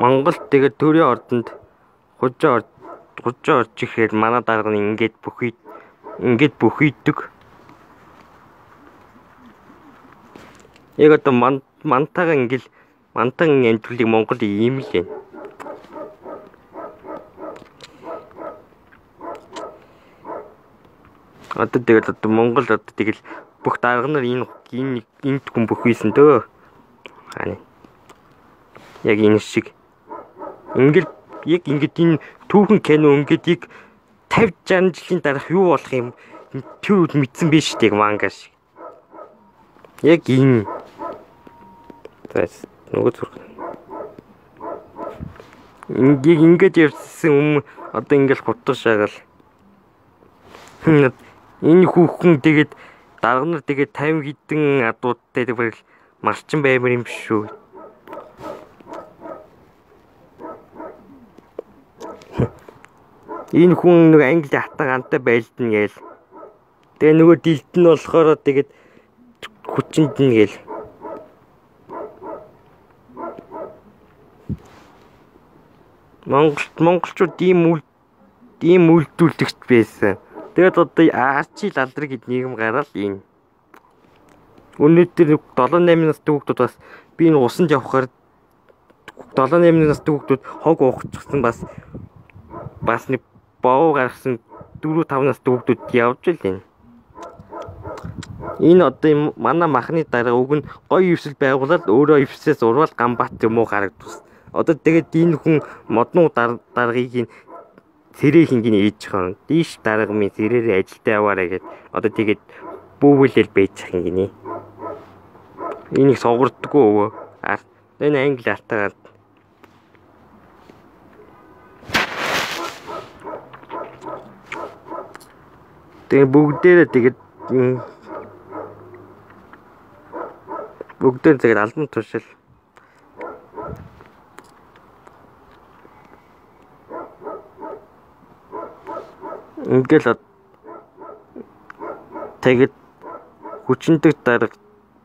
Монгол тэгээ төрийн ордонд хужаа орж хужаа орж ихээр манай дарга нь ингээд бүхий ингээд бүхийдэг. Яг одоо мантага ингээл мантан амтгэлийг Монгол ийм л юм. Одоо тэгэл одоо Монгол одоо тэгэл бүх дарга нар энэ энэ энэ хүн бүхийсэн дөө. Яг энэ шиг ингээл яг ингээд энэ түүхэн кино ингээд яг 50 60 жилийн дараах юу болох юм тэр мэдсэн биш тийг манга шиг. Яг энэ. Тэс нөгөө зүрх. Ингээд ингээд явсан юм одоо ингээд хутга шагаал. Энэ хүүхэн тэгээд дарга нар тэгээд 50 хідэн адуудтай тэгээд марчин баймар юм шүү. Энэ хүн нэг англи хатан гантай байлдана гээл. Тэгээ нөгөө дилд нь болохоор тэгээд хүчинд нь гээл. Монголд монголчууд ийм үл ийм үйлдвэрлэгч байсан. Тэгээд одоо Арчи лалдрыг хэд нийгэм гараад ийм. Өнөөдөр 7-8 настай хүүхдүүд бас би энэ усанд явхаар 7-8 настай хүүхдүүд хог уучихсан бас бас нэг боо гаргасан 4-5 настай хүүхдүүд явж л энэ. Энэ одоо манай махны дараа уг нь гоё ивсэл байгуулаад өөрөө ивсээс урвал гамбат юм уу харагдсан. Одоо тэгээд энэ хүн моднуу даргаыг сэрээ хингийн ээж хон дийш дарга минь сэрээрээ ажилдаа яваарэ гэд одоо тэгээд бүүвэлэл байж хин гинэ. Энийг согурдггүй өвөө. Энэ англи алтагаад Тэгээ бүгдээрээ тэгээд бүгдээр тэгээд албан тушаал ингээл тэгээд хүчндэг дарга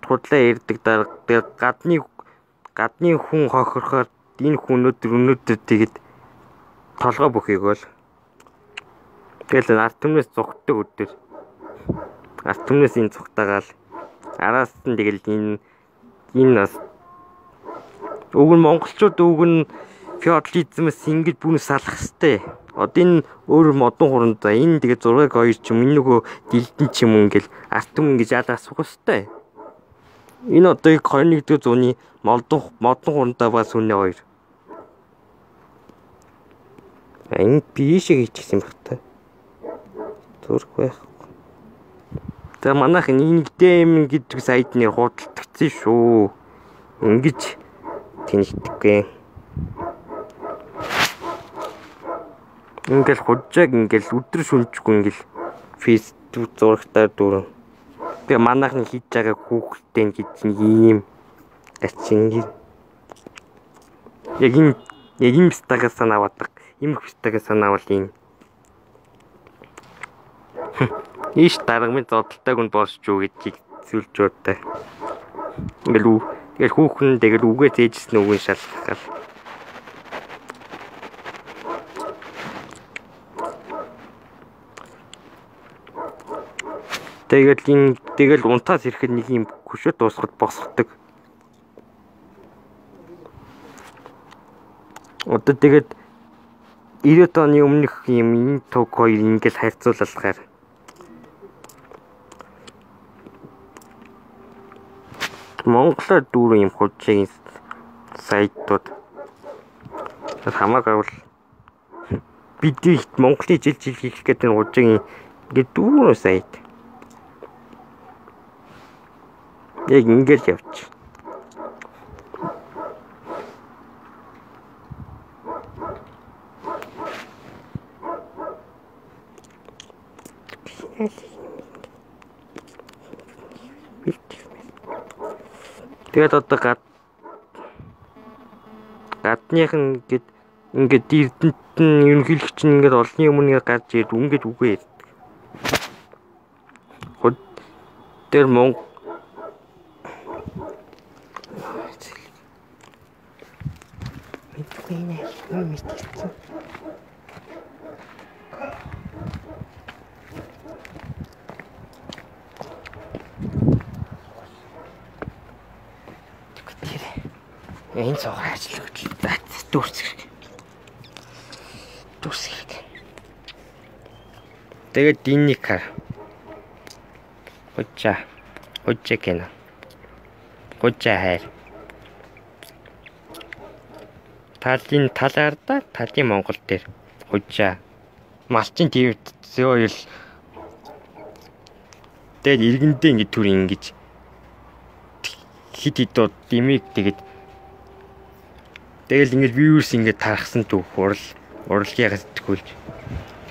худлаа ярддаг дарга тэгээд гадны гадны хүн хохирохоор энэ хүн өнөөдөр өнөөдөр тэгээд толгой бүхийг бол тэгэл арт түмнээс зүгтдэг өдөр. Арт түмнээс энэ зүгтаагаал араас нь тэгэл энэ энэ бас уг нь монголчууд уг нь феодализмээс ингэж бүнэ салах хэвээр одоо энэ өөр модон хуранд энэ тэгээ 6-г 2 ч юм энэ нөгөө дилдэн ч юм ингээл арт түмэн гэж яалаа асуух хэвээр энэ одоо 21-р зууны модон модон хурандаа бас үнэ хоёр. Энэ бишээ хийчихсэн байх та зүрх байх Тэгээ манайх нэгдэм гэдэг сайдны худалдагдсан шүү. Ингиж тэнхтэггүй. Ингээл хужааг ингээл өдөр шүнжгүй ингээл Facebook зурагтаар дүүрэн. Тэгээ манайхны хийж байгаа хүүхэлтэй гэж ийм ачин яг энэ яг юм стага санаавдаг. Им стага санаавал ийм. Ийш даргамын зодтолтойг нь болсч юу гэж зүйлж байна. Ингээл үү. Тэгэл хүүхэн тэгэл үгээ зээжсэн үгэн шалгах. Тэгэл энэ тэгэл унтаас ирэхэд нэг юм хөшөө дуусахад босгодог. Одоо тэгээд 90-ад оны өмнөх юм энэ туг хоёр ингээл харьцуулалгаар Монголоор дүүрэн юм хужийн сайтууд хамаагүй бол бидний Монголын жил жил хийх гэдэг нь хужийн ингээд дүүрэн сайт Яг ингээл явчих. Тэгээд одоо гад гадных нь гээд ингээд эрдэнэт нь ерөнхийлөгч нь ингээд олны өмнө гарч ирд ингээд үгүй. Ход тэр Монгол Энэ юм мэдчихсэн. Тэр энэ цогоор ажиллаж дүүрсэх. Дүүрсэх. Тэгээд динник хаа. Хожаа. Хожаа гэнэ. Хожаа хайр. Талын талаар да талын Монгол дээр хожаа. Малчин твд зөөл Тэгээд иргэндээ ингэ түр ингэж хит хитод димиг тэгээд тэгэл ингэж вирус ингэ тархсан түүх урал уралгийгаас тгүүлж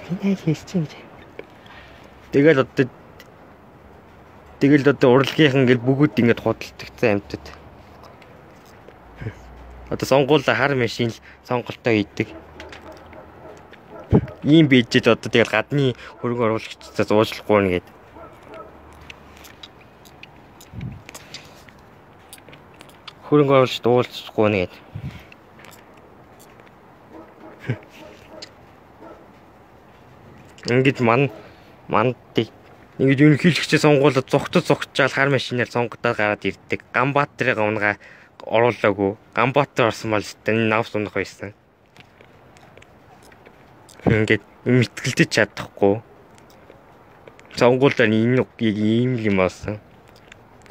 энэ хийсэн гэж. Тэгэл одоо тэгэл одоо уралгийнхан ингэ бүгд ингэ худалдагдсан амьтад. Одоо сонгуула хар машин л сонголтоо хийдэг. Ийм бийжэд одоо тэгэл гадны хөрөнгө оруулагчдаас уучлахгүй нэ гэдэг. хөрөнгө оруулалт уулзахгүй нэгэд. Ингээд ман мандыг ингээд ерөнхийлөгчөө сонгуулаад зогтод зогтчаал хар машинаар сонгогдоод гараад ирдэг. Ганбаатарын гавнага оруулаагүй. Ганбаатар орсон бол энэ навс унах байсан. Ингээд мэтгэлдэж чадахгүй. Сонгуулаар энэ ийм юм болсон.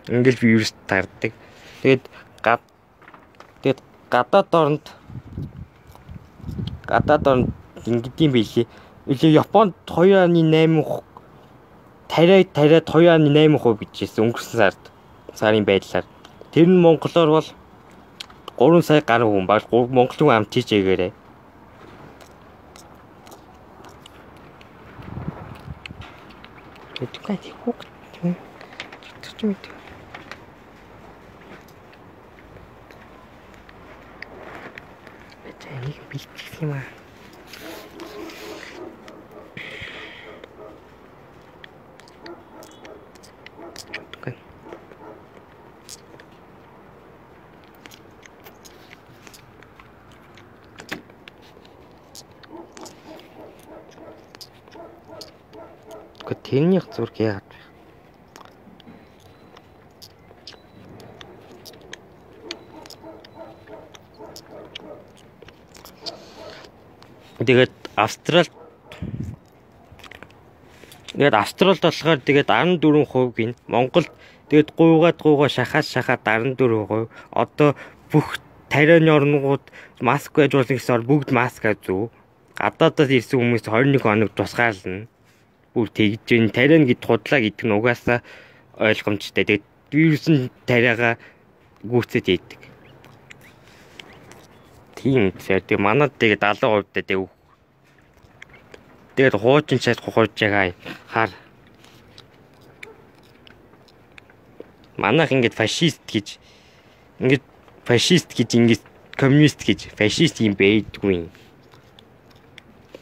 Ингээд вирус тардаг. Тэгээд гад тэгээд гадаад орнд гадаад орнд ингэдэм билий. Японд 2.8 тариа тариад 2.8% бичсэн өнгөрсөн сард сарын байдлаар. Тэр нь монголоор бол 3 сая гаруй хүн баг монголын амт хийжээгээрээ. Тэтгэж хүүхд. Тэтгэж мэд. энийг бэлтгэх юм аа. Гэхдээ тэрнийх зураг яагаад Тэгээд Австрал Тэгээд Австралд болохоор тэгээд 14% гин Монголд тэгээд гуйгаад гуйгаа шахаад шахаад 14%. Одоо бүх тарианы орнууд маск байж болно гэсэн бол бүгд маска зүү. Гадаадаас ирсэн хүмүүс 21 хоног тусгаална. Бүр тэгж гин тариан гэд худлаа гэдэг нь угаасаа ойлгомжтой. Тэгээд вирусын тариагаа гүйцэд яадаг тийм зэрэг тэг манад тэг 70% дээ тэг тэгээд хуучин чад хухурж байгаа хар. Манайх ингээд фашист гэж ингээд фашист гэж ингээд коммунист гэж фашист юм байдгүй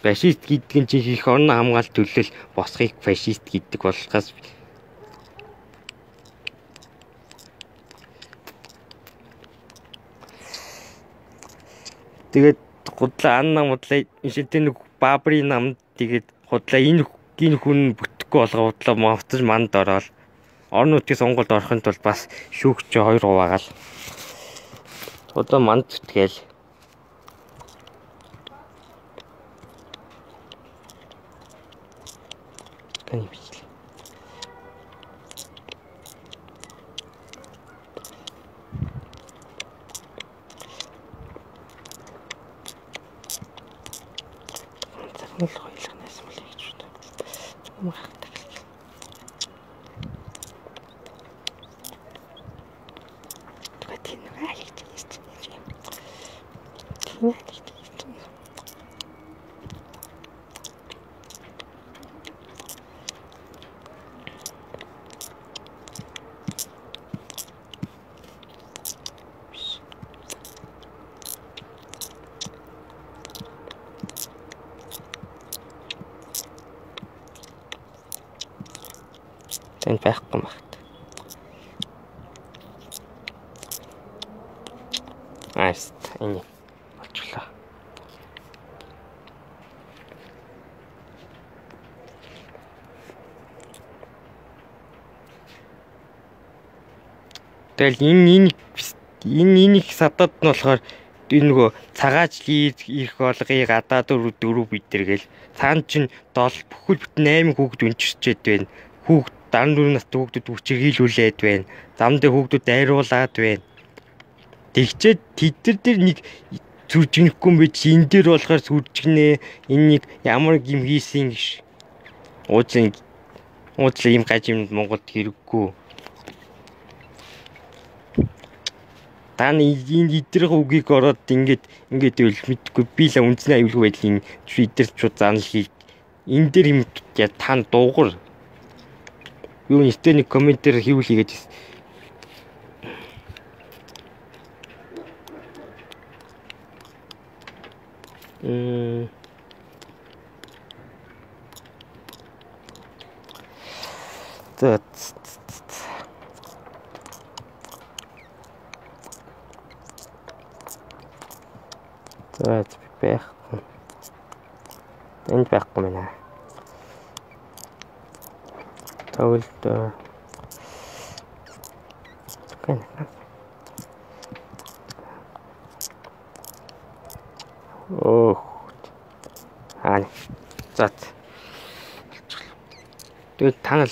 фашист гэдэг нь чинь их орон хамгаалалт төлөөл босхийг фашист гэдэг болохоос Тэгээд худлаа ан нам худлаа шилтэн нэг баабрын намд тэгээд худлаа энэ энэ хүн бүтэхгүй болгоо худлаа мовцож манд ороод орон нутгийн сонгуульд орохын тулд бас шүүгч 2 хуваагаал. Худлаа манд зүтгээл Таны бичлээ. бол Тэгэл энэ энэ энэ энийг садад нь болохоор энэ нөгөө цагаач ирэх болгоё гадаа дөрөв дөрөв битэр гэл цаана чин 7 бүхэл бүтэн 8 хүүхэд өнчирчээд байна. Дан дөрөв настай хүүхдүүд хүчирхийлүүлээд байна. Зам дээр хүүхдүүд дайруулад байна. Тэгчээд тэд нар нэг сүржигнэхгүй юм биш энэ дээр болохоор сүржигнэ энэ нэг ямар юм хийсэн гэж уучлаа уучлаа юм гаж юм Монголд хэрэггүй Таны энэ идрэх үгийг ороод ингээд ингээд байвал мэдгүй би л үндэсний аюулгүй байдлын идэрчүүд занал хий. Энэ дээр юм тань дуугар. Юу нэртэй нэг комментээр хийвүүлээгээд Мм За За байхгүй. Энд байхгүй мэнэ. Окей. Оо. Аа. За. Тэгээд танал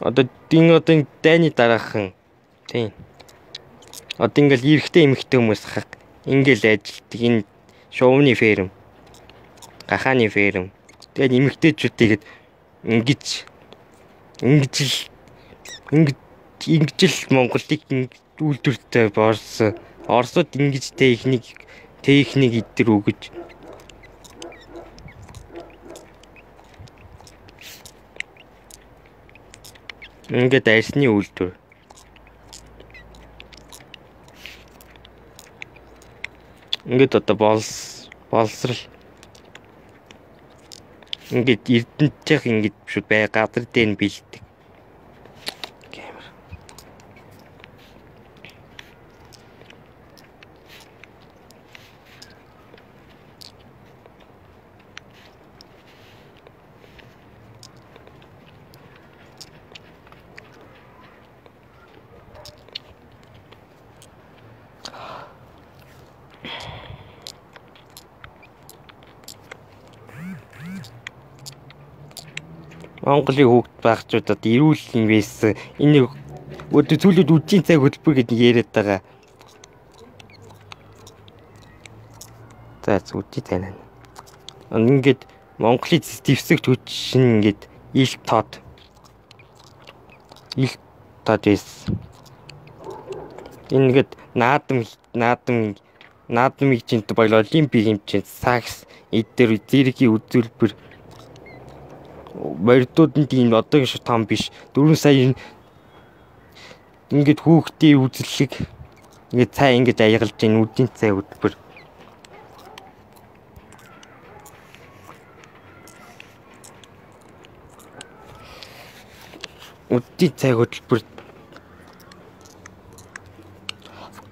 одоо дин одоо дайны дараахан тийм одоо ингээл эрэгтэй эмэгтэй хүмүүс хаг ингээл ажилтдаг. Энэ шоуны ферм гахааны ферм. Тэгээд эмэгтэйчүүдийгэд ингэж ингэж л ингэж ингэж л Монголыг үйлдвэртэй борсон Оросод ингэж техник техник идэр өгөж ингээд арсны үйлдвэр ингээд одоо болс болсрал. Ингээд эрдэнтчих ингээд шүүд бай гадар дээр нь бэлддэг Монголын хүүхд багчуудад эрүүл байсан. Энэ өдөр зүйлүүд үдийн цаг хөтөлбөр гэдэг яриад байгаа. За зүгтий тань. Ингээд Монголын дэвсэгт хүчин ингээд ил тод ил тод байсан. Ингээд наадам наадам наадмыг чинь баял олимпик хэмжээнд сакс эдгээр зэргийн үзүүлбэр барьдууд нь тийм одоогийн шиг том биш. 4 сая ингээд хүүхдийн үзлэг ингээд цай ингээд аягалж ийн үдийн цай хөтөлбөр. Үдийн цай хөтөлбөр.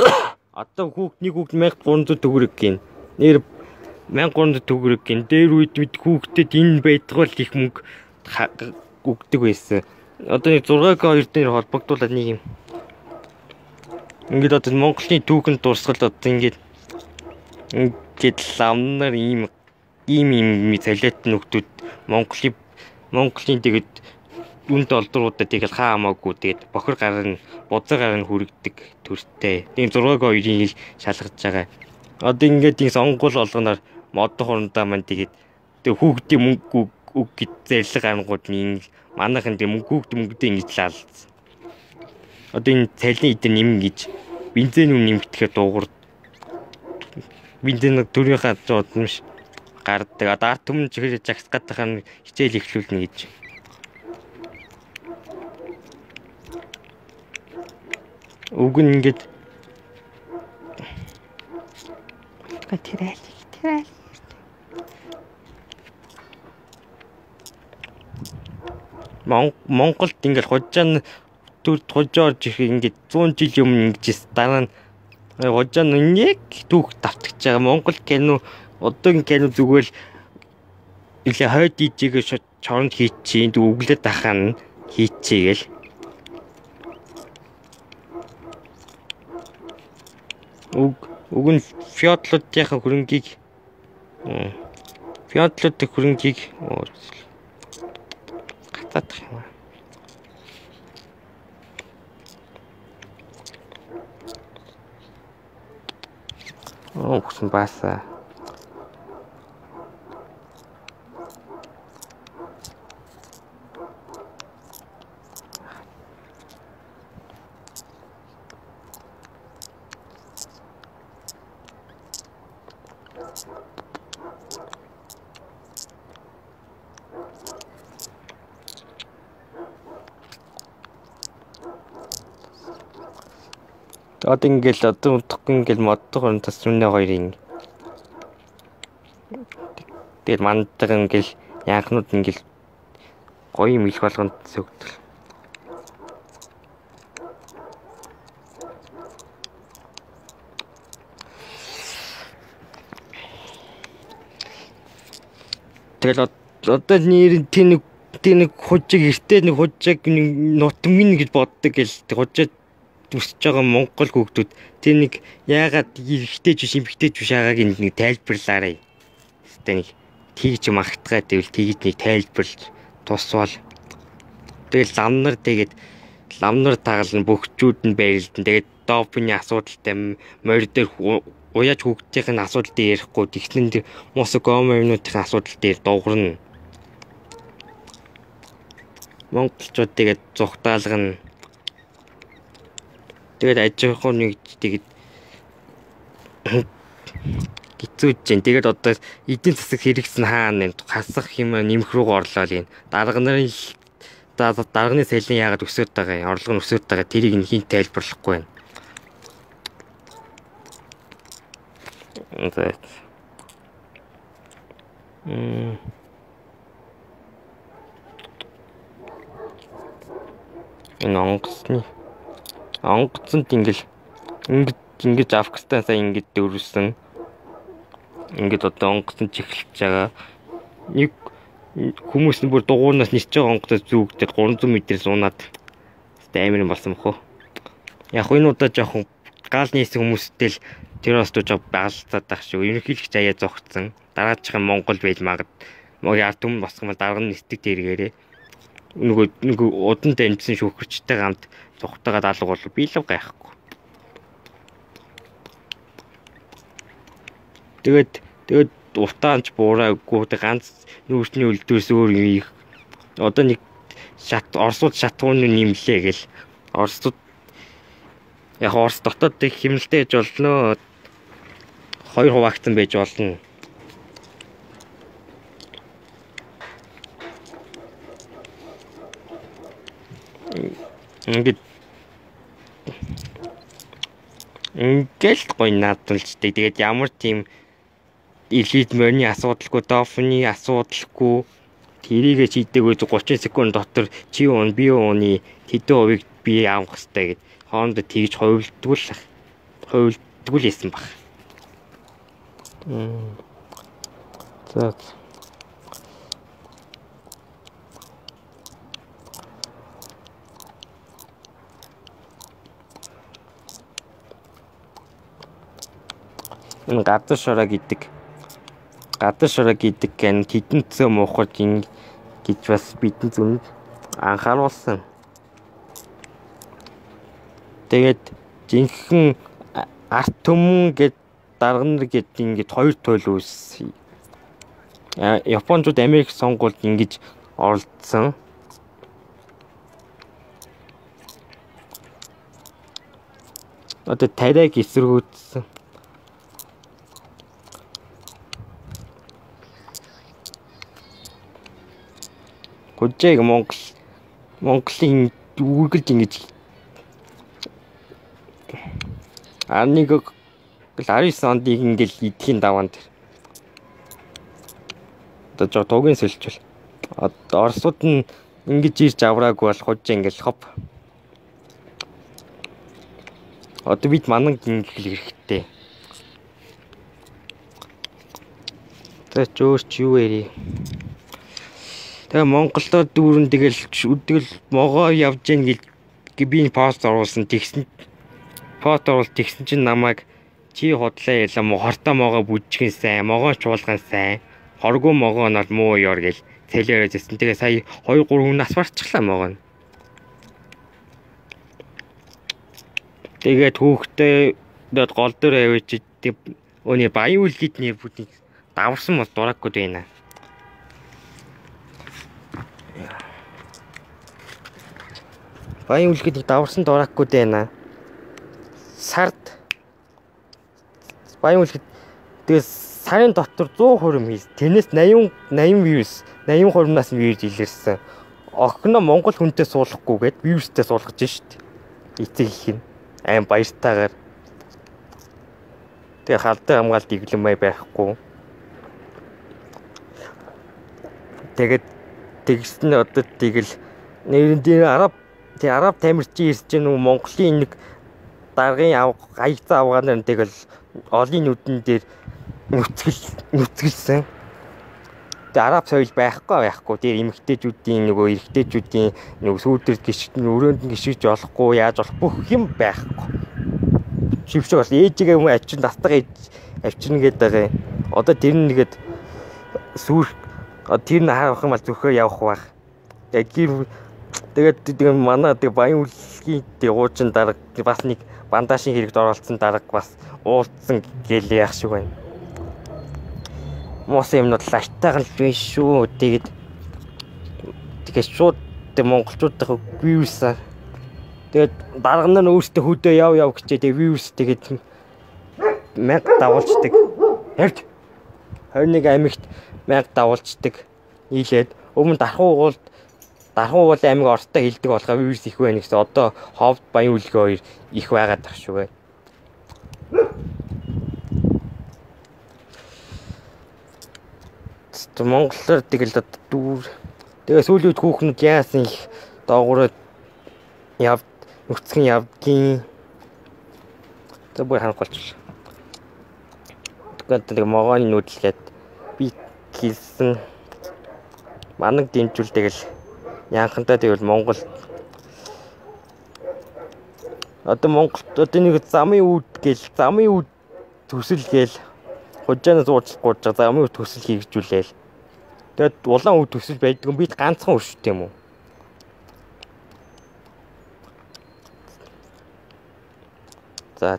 (coughs) Одоо хүүхд нэг хүүхд 1300 төгрөг гин. Нэр 1300 төгрөг гин дээр үед бид хүүхдэд энэ байтгал их мөнгө өгдөг байсан. Одоо нэг 6К 2 дээр холбогдуулаад нэг юм ингээд одоо Монголын түүхэнд дурсгал одоо ингээд ингээд ламнаар ийм ийм ийм цалиат нөхдүүд Монголын Монголын тэгээд үнд олдруудад тэгэл хаа хамаагүй тэгээд бохор гар нь бузар гар нь хүрэгдэг төртэй. Тийм 6К 2-ын хил шалгаж байгаа. Одоо ингээд тийм сонгол олгоноор мод хурандаа маань тэгээд тэг хүүхдийн мөнгө үг гэд зэрлэг ангууд нь манайхан тэг мөнгө мөнгөдөө ингэж лаалц. Одоо энэ цалин эдэр нэм гэж бензин үн нэмэгдэхээр дуугар бензин төрийнхаа зодмш гардаг. Одоо арт түмэн чихэж жагс гадахын хичээл эхлүүлнэ гэж. Уг нь ингэж тэр айл тэр айл Монголд ингээл хожаан төр хожоорж их ингээд 100 жил өмнө ингэж дараа нь хожаан нэг түүх давтагч байгаа. Монгол кино одоогийн кино зүгээр л илээ хойд ижигээ чоронд хийчихин өглөөд ахаа хийчихээ гэл. Уг уг нь феодлуудынхаа хөрөнгийг феодлуудын хөрөнгийг гатаадах юм аа. Оо өгсөн баасаа. Одоо ингээл одоо удахгүй ингээл моддог хүн тасрын хоёрын тэгэл манддаг ингээл яахнууд ингээл гоё юм их болгонд зөвгдөл. Тэгэл одоо нэр тэн нэг тэн нэг хужиг эртээ нэг хужиг нутмын гэж боддог гэл хужид өсөж байгаа монгол хүүхдүүд тэр нэг яагаад эрэгтэй биш эмэгтэй биш байгааг нэг тайлбарлаарай. Тэ нэг тэгж магтгаа гэвэл тэгж нэг тайлбарлаж тусвал тэгэл ламнар тэгээд ламнар тагална бөхчүүд нь байрлалдан тэгээд допны асуудалтай морь дээр уяаж хүүхдийн асуудал дээр ярихгүй тэгснэн тэр мосогомовнуудын асуудал дээр дуурна. Монголчууд тэгээд зүхтаалгана Тэгээд аж ахуй нэг тэгээд гизүүж जैन. Тэгээд одоо эдийн засаг хэрэгсэн хаана нэ хасах юм нэмэх рүү орлоо л юм. Дарга нарын дарганы салин яагаад өсөд байгаа юм? Орлого нь өсөд байгаа. Тэрийг нь хин тайлбарлахгүй байна. За. Мм. Энэ онгоцны онгоцонд ингээл ингэж ингэж Афганистан сая ингэж дөрвсөн. Ингээд одоо онгоцон чихэлж байгаа. Нэг хүмүүс нь бүр дугуунаас нисэж байгаа онгоцоос зүгдээд 300 м-ээс унаад амар юм болсон бохоо. Яг энэ удаа жоохон гал нийсэн хүмүүстэй л террорист жоо баалцаад байх шүү. Ерөнхийлөгч аяа зогцсон. Дараачихын Монгол байл магад мөг ард түмэн босгох юм дарга нь нисдэг тэргээрээ. Нөгөө нөгөө удан дамжсан шүүхэрчтэй гамд цухтагаад алга бол би л гайхгүй. Тэгээд тэгээд утаанч буураагүй тэг ганц нүүрсний үлдвэрс өөр юм. Одоо нэг шат Оросууд шатгууны нэмлээ гэл Оросууд яг Орос дотоод их хэмнэлтэй гэж болно. Хоёр хуваагдсан байж болно. Ингээд Ингээл гоё наадмалждаг. Тэгээд ямар тийм элит мөрний асуудалгүй, дофны асуудалгүй тэрийгэ шийдэггүй 30 секунд дотор чи уун би ууны тэдэн хувийг би авах хэрэгтэй гэд хоорондоо тэгж хувилдгуул хувилдгуул хийсэн баг. За энэ гадар шороо гэдэг гадар шороо гэдэг гэн хідэнцөө муухад ин гэж бас бидэн зүнд анхааруулсан. Тэгээд жинхэнэ арт түмэн гэд дарганар гэд ингээд хоёр туйл үүс. Японууд Америк сонгуульд ингэж оролцсон. Одоо тариаг эсэргүүцсэн. Хожээг Монгол Монголын үргэлж ингэж Арныг 19 онд ингээл идэхийн даваанд одоо жоо тугийн сэлжүүл. Одоо Оросууд нь ингэж ирж авраагүй бол хожээ ингээл хоп. Одоо бид манан ингэх хэрэгтэй. За чөөрч юу вэ? Тэгээ Монголоор дүүрэн тэгэл өдгөл могоо явж гин гэж би пост оруулсан тэгсэн пост оруулсан тэгсэн чинь намайг чи хотлаа ялаа мохортой могоо бүжгэн сайн могоо чуулган сайн хоргоо могоо нар муу ёр гэл цэлээрэж ирсэн. Тэгээ сая 2 3 хүн нас барчихлаа могоо нь. Тэгээд хүүхдээ гол дээр авчиж өөний баян үлгидний бүдийг даварсан бол дураагүй байна. Баян үлгэдийг даварсан дураагүй байна. Сард баян үлгэд тэгээс сарын дотор 100 хурим хийс. Тэрнээс 80 80 вирус, 80 хуримнаас вирус илэрсэн. Охино Монгол хүнтэй суулгахгүйгээд вирустэй суулгаж шít. Эцэг их юм. Аим баяртайгаар. Тэгээ халдаа хамгаалт иглэмэй байхгүй. Тэгээд тэгсэн одоо тэгэл нэрэн дээр араб тий араб тамирчин ирж гэнэ үү Монголын нэг даргын авга гаягцаа авгаанаар нэг л олон нүдэн дээр нүцгэл нүцгэлсэн. Тэгээ араб соёл байхгүй байхгүй. Тэр эмэгтэйчүүдийн нөгөө эрэгтэйчүүдийн нөгөө сүүдэрд гიშгэн өрөөнд нь гიშгэж болохгүй яаж болох бүх юм байхгүй. Шивч бол ээжигээ юм ачин тастаг авчирна гэдэг байгаа юм. Одоо тэр нэгэд сүүр тэр нь харах юм бол зөвхөн явах баг. Тэгээ гэр тэгээд тэгээ манай тэгээ баян үлгийн тэгээ уучин дарга бас нэг бандажийн хэрэгт оролцсон дарга бас уулцсан гэл яах шиг байна. Мос юмнууд лаштайган л биш шүү. Тэгээд тэгээ шууд тэг монголчуудынхаа вирусаа тэгээд дарга нар өөрсдөө хөдөө яв яв гэчээ тэг вирус тэгээд мянга давуулцдаг. Ярьж 21 амигт мянга давуулцдаг. Нийлээд өмнө дархуу уулд Дархан уул аймаг ортой хилдэг болохоо вирус их байна гэсэн. Одоо ховд баян үлгээ хоёр их байгаад тах шүү. Монголоор тэгэл дүүр. Тэгээ сүүлийн үед хүүхнүүд яасан их доогуур яв нүцгэн явдгийн. Тэг бүр хангалч. Тэгээд тэг могооны нүүдэлгээд би хийсэн манаг дэмжүүл тэгэл Янхантай тэгвэл Монгол одоо Монголд одоо нэг замын үүд гэл замын үүд төсөл гээл хужаанаас уучлахгүй байгаа замын үүд төсөл хийгжүүлээл. Тэгэд улаан үүд төсөл байдаг юм бид ганцхан өршөт юм уу? За.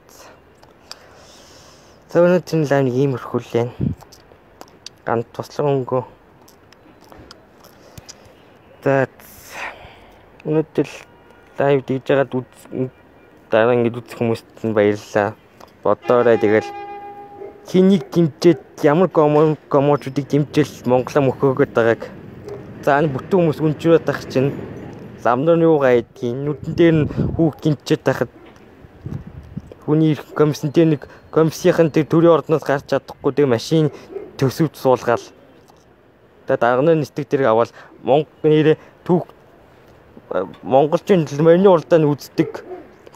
За өнөөдөр лайв иймэрхүү л байна. Ганц туслах өнгөө. За Өнөөдөр лайв дийж байгаад дараа ингэж үзэх хүмүүст нь баярлалаа. Бодоорой тэгэл хэнийг дэмжиж ямар гомоочдыг дэмжил Монголоо мөхөөгöd байгааг за энэ бүтэн хүмүүс үнжрээд тах чинь ламнаар юу гайдгийг нүдэн дээр нь хүүг дэмжиж тахад хүний комиссн дээр нэг комиссийн тэр төрийн ордноос гарч чадахгүй тэг машин төсөвд суулгаал. Тэгээд арганы нэтг тэрийг аваад Монгол нэрээ түүх монголчин морины уралдаанд үздэг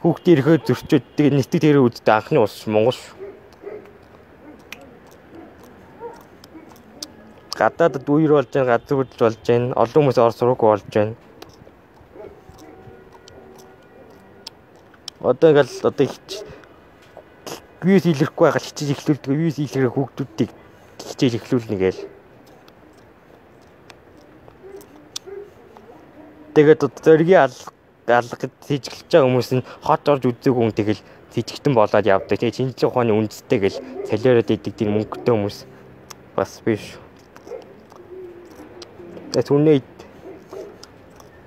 хүүхдээ ирэхээ зөрчөөд тэгээ нийтэг тэрэ үздэг анхны улс Монгол шүү. Гадаадд үер болж байна, газар хөдлөж болж байна, олон хүмүүс ор сургууг болж байна. Одоо ингээл одоо вирус илэрхгүй байгаа хичээж эхлүүлдэг вирус илэрэх хүүхдүүдийг хичээж эхлүүлнэ гээл Тэгээд зоригийн алга алга тийжгэлж байгаа хүмүүс нь хот орж үзээгүй хүн тэгэл тийжгтэн болоод явдаг. Тэгээ шинжлэх ухааны үндэстэй гэл солиороод идэг тийм мөнгөтэй хүмүүс бас биш. Тэгээд үнэ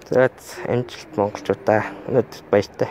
За амжилт монголчуудаа. Өнөөдөр баяртай.